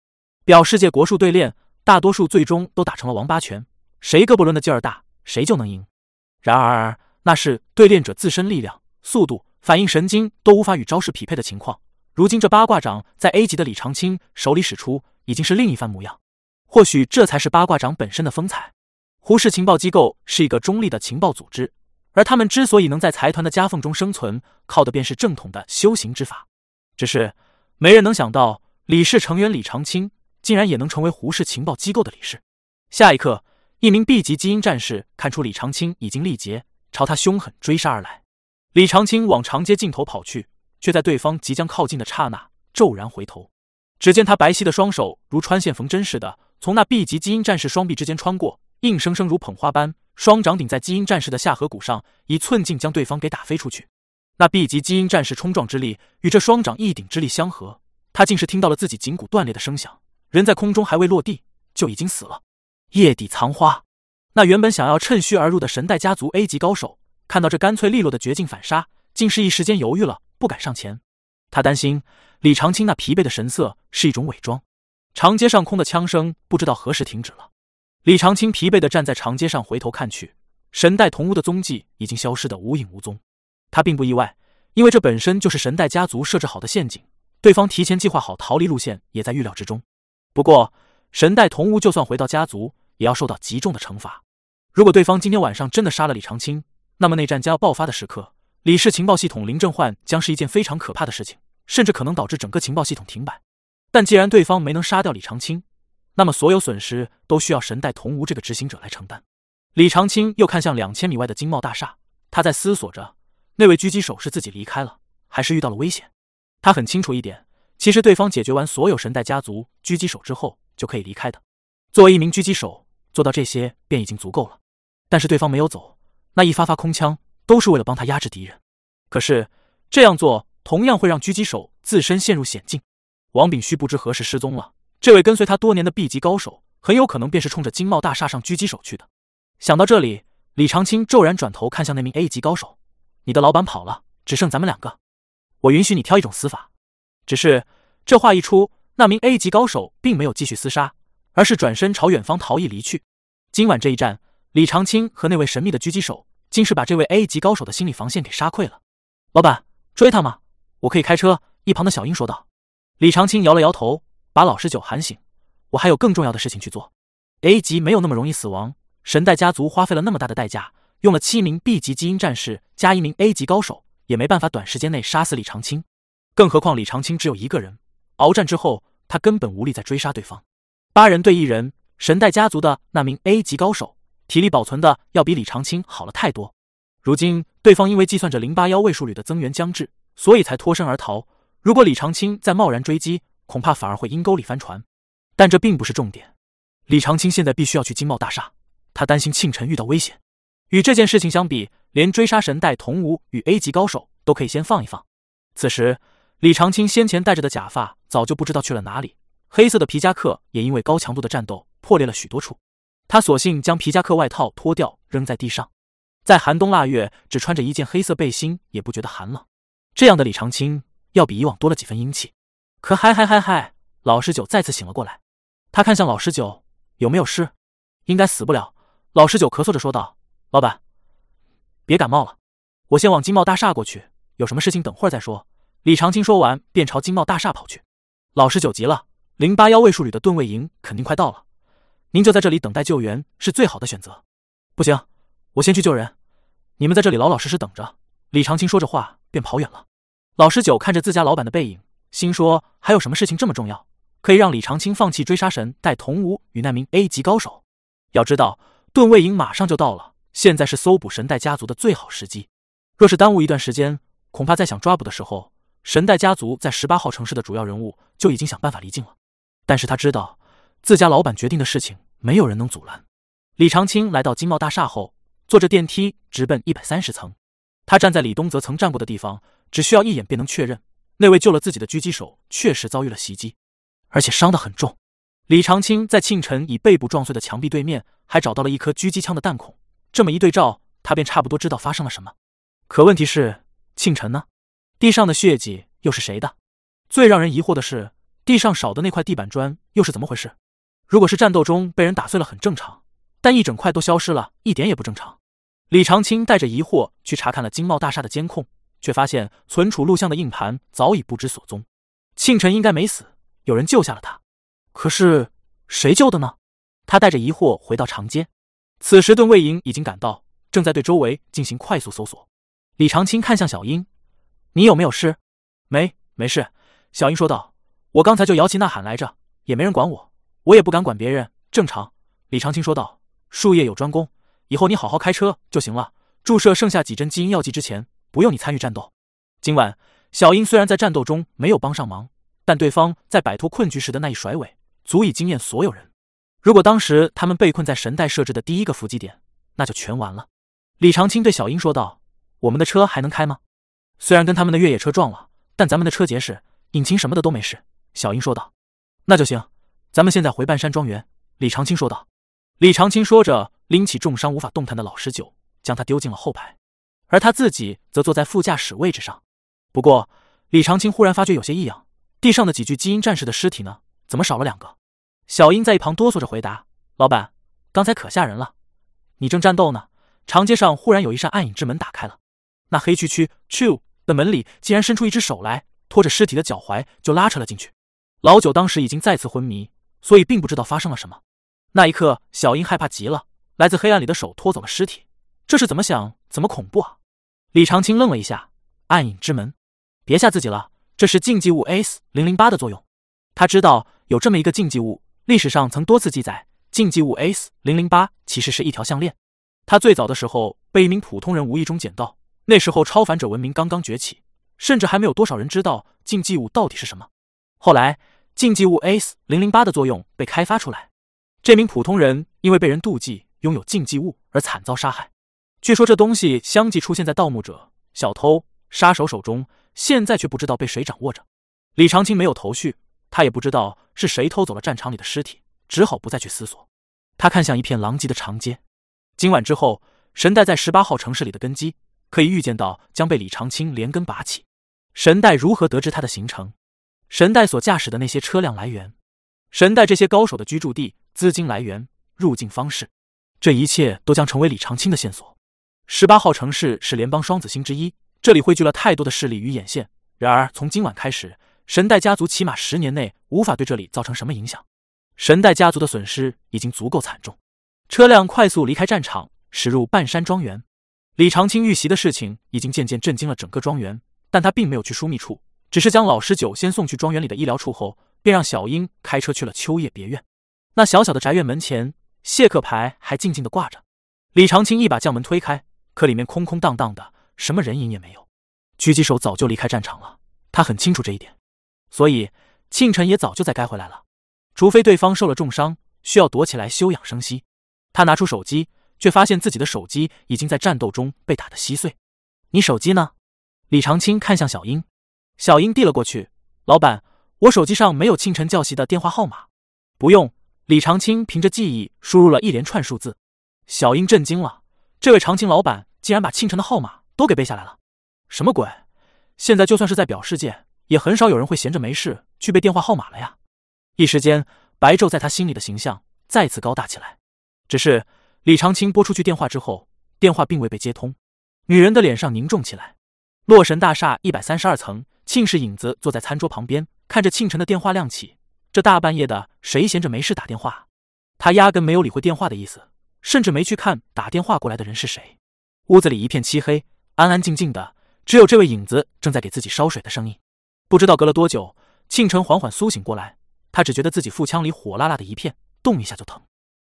表世界国术对练，大多数最终都打成了王八拳，谁胳膊抡的劲儿大，谁就能赢。然而，那是对练者自身力量、速度、反应神经都无法与招式匹配的情况。如今这八卦掌在 A 级的李长青手里使出，已经是另一番模样。或许这才是八卦掌本身的风采。胡氏情报机构是一个中立的情报组织。而他们之所以能在财团的夹缝中生存，靠的便是正统的修行之法。只是没人能想到，李氏成员李长青竟然也能成为胡氏情报机构的理事。下一刻，一名 B 级基因战士看出李长青已经力竭，朝他凶狠追杀而来。李长青往长街尽头跑去，却在对方即将靠近的刹那骤然回头。只见他白皙的双手如穿线缝针似的，从那 B 级基因战士双臂之间穿过，硬生生如捧花般。双掌顶在基因战士的下颌骨上，以寸劲将对方给打飞出去。那 B 级基因战士冲撞之力与这双掌一顶之力相合，他竟是听到了自己颈骨断裂的声响，人在空中还未落地就已经死了。夜底藏花，那原本想要趁虚而入的神代家族 A 级高手，看到这干脆利落的绝境反杀，竟是一时间犹豫了，不敢上前。他担心李长青那疲惫的神色是一种伪装。长街上空的枪声不知道何时停止了。李长青疲惫地站在长街上，回头看去，神代同屋的踪迹已经消失得无影无踪。他并不意外，因为这本身就是神代家族设置好的陷阱，对方提前计划好逃离路线，也在预料之中。不过，神代同屋就算回到家族，也要受到极重的惩罚。如果对方今天晚上真的杀了李长青，那么内战将要爆发的时刻，李氏情报系统临阵换将是一件非常可怕的事情，甚至可能导致整个情报系统停摆。但既然对方没能杀掉李长青，那么，所有损失都需要神代同无这个执行者来承担。李长青又看向两千米外的金茂大厦，他在思索着：那位狙击手是自己离开了，还是遇到了危险？他很清楚一点，其实对方解决完所有神代家族狙击手之后就可以离开的。作为一名狙击手，做到这些便已经足够了。但是对方没有走，那一发发空枪都是为了帮他压制敌人。可是这样做同样会让狙击手自身陷入险境。王炳旭不知何时失踪了。这位跟随他多年的 B 级高手，很有可能便是冲着金茂大厦上狙击手去的。想到这里，李长青骤然转头看向那名 A 级高手：“你的老板跑了，只剩咱们两个，我允许你挑一种死法。”只是这话一出，那名 A 级高手并没有继续厮杀，而是转身朝远方逃逸离去。今晚这一战，李长青和那位神秘的狙击手，竟是把这位 A 级高手的心理防线给杀溃了。老板，追他吗？我可以开车。一旁的小英说道。李长青摇了摇头。把老十九喊醒，我还有更重要的事情去做。A 级没有那么容易死亡，神代家族花费了那么大的代价，用了七名 B 级基因战士加一名 A 级高手，也没办法短时间内杀死李长青。更何况李长青只有一个人，鏖战之后，他根本无力再追杀对方。八人对一人，神代家族的那名 A 级高手体力保存的要比李长青好了太多。如今对方因为计算着零八幺位数旅的增援将至，所以才脱身而逃。如果李长青再贸然追击，恐怕反而会阴沟里翻船，但这并不是重点。李长青现在必须要去金茂大厦，他担心庆晨遇到危险。与这件事情相比，连追杀神代同武与 A 级高手都可以先放一放。此时，李长青先前戴着的假发早就不知道去了哪里，黑色的皮夹克也因为高强度的战斗破裂了许多处。他索性将皮夹克外套脱掉扔在地上，在寒冬腊月只穿着一件黑色背心也不觉得寒冷。这样的李长青要比以往多了几分英气。可嗨嗨嗨嗨！老十九再次醒了过来，他看向老十九，有没有事？应该死不了。老十九咳嗽着说道：“老板，别感冒了，我先往金茂大厦过去，有什么事情等会儿再说。”李长青说完，便朝金茂大厦跑去。老十九急了：“零八幺位数旅的盾卫营肯定快到了，您就在这里等待救援是最好的选择。”不行，我先去救人，你们在这里老老实实等着。李长青说着话便跑远了。老十九看着自家老板的背影，心说：还有什么事情这么重要，可以让李长青放弃追杀神带童武与那名 A 级高手？要知道，盾卫营马上就到了，现在是搜捕神代家族的最好时机。若是耽误一段时间，恐怕在想抓捕的时候，神代家族在十八号城市的主要人物就已经想办法离境了。但是他知道，自家老板决定的事情，没有人能阻拦。李长青来到金茂大厦后，坐着电梯直奔一百三十层。他站在李东泽曾站过的地方，只需要一眼便能确认，那位救了自己的狙击手确实遭遇了袭击，而且伤得很重。李长青在庆晨已背部撞碎的墙壁对面，还找到了一颗狙击枪的弹孔。这么一对照，他便差不多知道发生了什么。可问题是，庆晨呢？地上的血迹又是谁的？最让人疑惑的是，地上少的那块地板砖又是怎么回事？如果是战斗中被人打碎了，很正常，但一整块都消失了，一点也不正常。李长青带着疑惑去查看了金茂大厦的监控，却发现存储录像的硬盘早已不知所踪。庆晨应该没死，有人救下了他。可是谁救的呢？他带着疑惑回到长街。此时盾卫营已经赶到，正在对周围进行快速搜索。李长青看向小英：“你有没有事？”“没，没事。”小英说道。“我刚才就摇旗呐喊来着，也没人管我，我也不敢管别人，正常。”李长青说道。“术业有专攻。”以后你好好开车就行了。注射剩下几针基因药剂之前，不用你参与战斗。今晚小英虽然在战斗中没有帮上忙，但对方在摆脱困局时的那一甩尾，足以惊艳所有人。如果当时他们被困在神代设置的第一个伏击点，那就全完了。李长青对小英说道：“我们的车还能开吗？虽然跟他们的越野车撞了，但咱们的车结实，引擎什么的都没事。”小英说道：“那就行，咱们现在回半山庄园。”李长青说道。李长青说着，拎起重伤无法动弹的老十九，将他丢进了后排，而他自己则坐在副驾驶位置上。不过，李长青忽然发觉有些异样，地上的几具基因战士的尸体呢？怎么少了两个？小英在一旁哆嗦着回答：“老板，刚才可吓人了，你正战斗呢。”长街上忽然有一扇暗影之门打开了，那黑黢黢、chu 的门里竟然伸出一只手来，拖着尸体的脚踝就拉扯了进去。老九当时已经再次昏迷，所以并不知道发生了什么。那一刻，小英害怕极了。来自黑暗里的手拖走了尸体，这是怎么想怎么恐怖啊！李长青愣了一下，暗影之门，别吓自己了，这是禁忌物 S 零零八的作用。他知道有这么一个禁忌物，历史上曾多次记载，禁忌物 S 零零八其实是一条项链。他最早的时候被一名普通人无意中捡到，那时候超凡者文明刚刚崛起，甚至还没有多少人知道禁忌物到底是什么。后来，禁忌物 S 零零八的作用被开发出来。这名普通人因为被人妒忌拥有禁忌物而惨遭杀害。据说这东西相继出现在盗墓者、小偷、杀手手中，现在却不知道被谁掌握着。李长青没有头绪，他也不知道是谁偷走了战场里的尸体，只好不再去思索。他看向一片狼藉的长街。今晚之后，神代在十八号城市里的根基，可以预见到将被李长青连根拔起。神代如何得知他的行程？神代所驾驶的那些车辆来源？神代这些高手的居住地？资金来源、入境方式，这一切都将成为李长青的线索。十八号城市是联邦双子星之一，这里汇聚了太多的势力与眼线。然而，从今晚开始，神代家族起码十年内无法对这里造成什么影响。神代家族的损失已经足够惨重。车辆快速离开战场，驶入半山庄园。李长青遇袭的事情已经渐渐震惊了整个庄园，但他并没有去枢密处，只是将老十九先送去庄园里的医疗处后，便让小英开车去了秋叶别院。那小小的宅院门前，谢客牌还静静的挂着。李长青一把将门推开，可里面空空荡荡的，什么人影也没有。狙击手早就离开战场了，他很清楚这一点，所以庆晨也早就在该回来了。除非对方受了重伤，需要躲起来休养生息。他拿出手机，却发现自己的手机已经在战斗中被打得稀碎。你手机呢？李长青看向小英，小英递了过去。老板，我手机上没有庆晨教习的电话号码。不用。李长青凭着记忆输入了一连串数字，小英震惊了。这位长青老板竟然把庆晨的号码都给背下来了，什么鬼？现在就算是在表世界，也很少有人会闲着没事去背电话号码了呀！一时间，白昼在他心里的形象再次高大起来。只是李长青拨出去电话之后，电话并未被接通。女人的脸上凝重起来。洛神大厦一百三十二层，庆氏影子坐在餐桌旁边，看着庆晨的电话亮起。这大半夜的，谁闲着没事打电话？他压根没有理会电话的意思，甚至没去看打电话过来的人是谁。屋子里一片漆黑，安安静静的，只有这位影子正在给自己烧水的声音。不知道隔了多久，庆晨缓缓苏醒过来，他只觉得自己腹腔里火辣辣的一片，动一下就疼，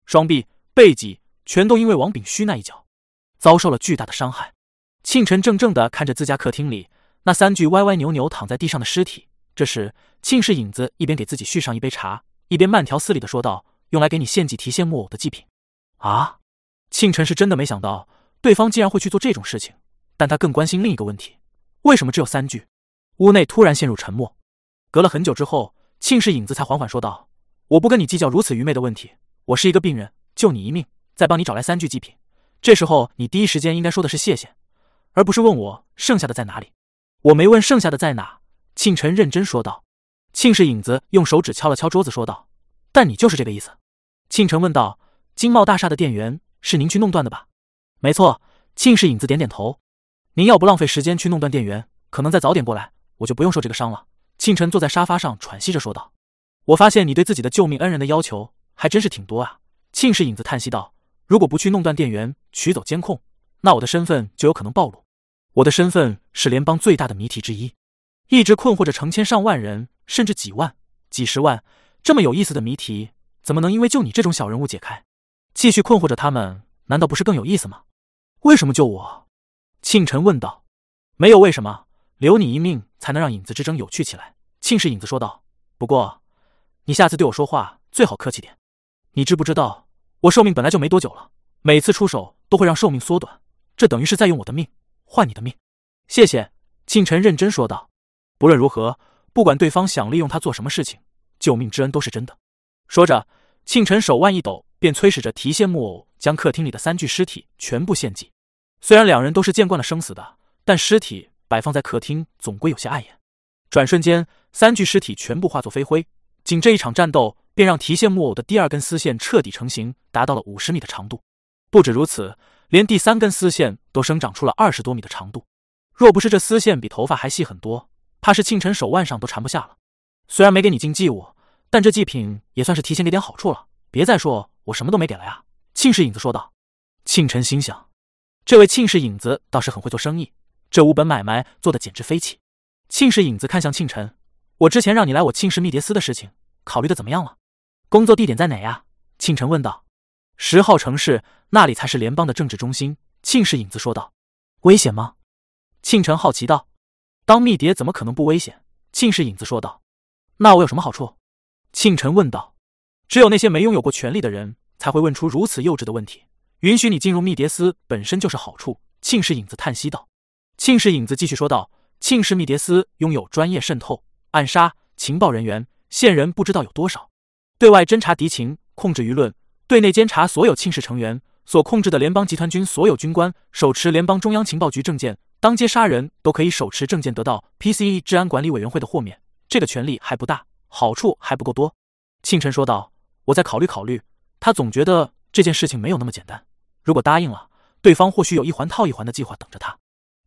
双臂、背脊全都因为王炳虚那一脚，遭受了巨大的伤害。庆晨怔怔的看着自家客厅里那三具歪歪扭扭躺在地上的尸体。这时，庆氏影子一边给自己续上一杯茶，一边慢条斯理的说道：“用来给你献祭提线木偶的祭品。”啊！庆晨是真的没想到对方竟然会去做这种事情，但他更关心另一个问题：为什么只有三具？屋内突然陷入沉默。隔了很久之后，庆氏影子才缓缓说道：“我不跟你计较如此愚昧的问题。我是一个病人，救你一命，再帮你找来三具祭品。这时候，你第一时间应该说的是谢谢。”而不是问我剩下的在哪里，我没问剩下的在哪。庆晨认真说道。庆氏影子用手指敲了敲桌子，说道：“但你就是这个意思。”庆晨问道：“金茂大厦的电源是您去弄断的吧？”“没错。”庆氏影子点点头。“您要不浪费时间去弄断电源，可能再早点过来，我就不用受这个伤了。”庆晨坐在沙发上喘息着说道。“我发现你对自己的救命恩人的要求还真是挺多啊。”庆氏影子叹息道：“如果不去弄断电源，取走监控，那我的身份就有可能暴露。”我的身份是联邦最大的谜题之一，一直困惑着成千上万人，甚至几万、几十万。这么有意思的谜题，怎么能因为就你这种小人物解开？继续困惑着他们，难道不是更有意思吗？为什么救我？庆晨问道。没有为什么，留你一命，才能让影子之争有趣起来。庆氏影子说道。不过，你下次对我说话最好客气点。你知不知道，我寿命本来就没多久了，每次出手都会让寿命缩短，这等于是在用我的命。换你的命，谢谢。庆晨认真说道。不论如何，不管对方想利用他做什么事情，救命之恩都是真的。说着，庆晨手腕一抖，便催使着提线木偶将客厅里的三具尸体全部献祭。虽然两人都是见惯了生死的，但尸体摆放在客厅总归有些碍眼。转瞬间，三具尸体全部化作飞灰。仅这一场战斗，便让提线木偶的第二根丝线彻底成型，达到了五十米的长度。不止如此。连第三根丝线都生长出了二十多米的长度，若不是这丝线比头发还细很多，怕是庆晨手腕上都缠不下了。虽然没给你进祭物，但这祭品也算是提前给点好处了。别再说我什么都没给了呀。”庆氏影子说道。庆晨心想，这位庆氏影子倒是很会做生意，这五本买卖做的简直飞起。庆氏影子看向庆晨：“我之前让你来我庆氏密蝶司的事情，考虑的怎么样了？工作地点在哪呀？”庆晨问道。十号城市，那里才是联邦的政治中心。庆氏影子说道：“危险吗？”庆晨好奇道：“当密谍怎么可能不危险？”庆氏影子说道：“那我有什么好处？”庆晨问道：“只有那些没拥有过权力的人才会问出如此幼稚的问题。允许你进入密迭斯本身就是好处。”庆氏影子叹息道。庆氏影子继续说道：“庆氏密迭斯拥有专业渗透、暗杀、情报人员，线人不知道有多少，对外侦察敌情，控制舆论。”对内监察所有庆氏成员所控制的联邦集团军所有军官，手持联邦中央情报局证件，当街杀人都可以手持证件得到 PCE 治安管理委员会的豁免。这个权力还不大，好处还不够多。庆晨说道：“我再考虑考虑。”他总觉得这件事情没有那么简单。如果答应了，对方或许有一环套一环的计划等着他，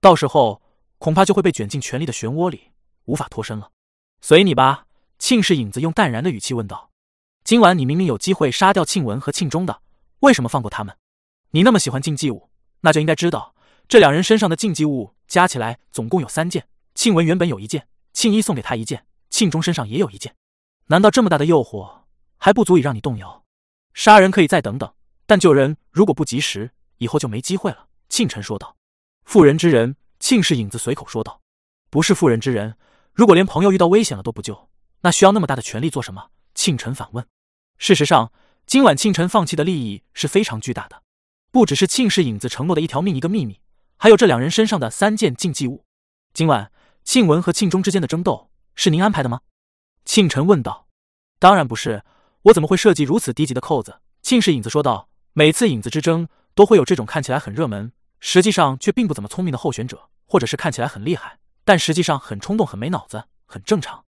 到时候恐怕就会被卷进权力的漩涡里，无法脱身了。随你吧。”庆氏影子用淡然的语气问道。今晚你明明有机会杀掉庆文和庆忠的，为什么放过他们？你那么喜欢禁忌物，那就应该知道这两人身上的禁忌物加起来总共有三件。庆文原本有一件，庆一送给他一件，庆忠身上也有一件。难道这么大的诱惑还不足以让你动摇？杀人可以再等等，但救人如果不及时，以后就没机会了。庆晨说道。妇人之仁，庆氏影子随口说道。不是妇人之仁，如果连朋友遇到危险了都不救，那需要那么大的权力做什么？庆晨反问。事实上，今晚庆晨放弃的利益是非常巨大的，不只是庆氏影子承诺的一条命、一个秘密，还有这两人身上的三件禁忌物。今晚庆文和庆忠之间的争斗是您安排的吗？庆晨问道。当然不是，我怎么会设计如此低级的扣子？庆氏影子说道。每次影子之争都会有这种看起来很热门，实际上却并不怎么聪明的候选者，或者是看起来很厉害，但实际上很冲动、很没脑子，很正常。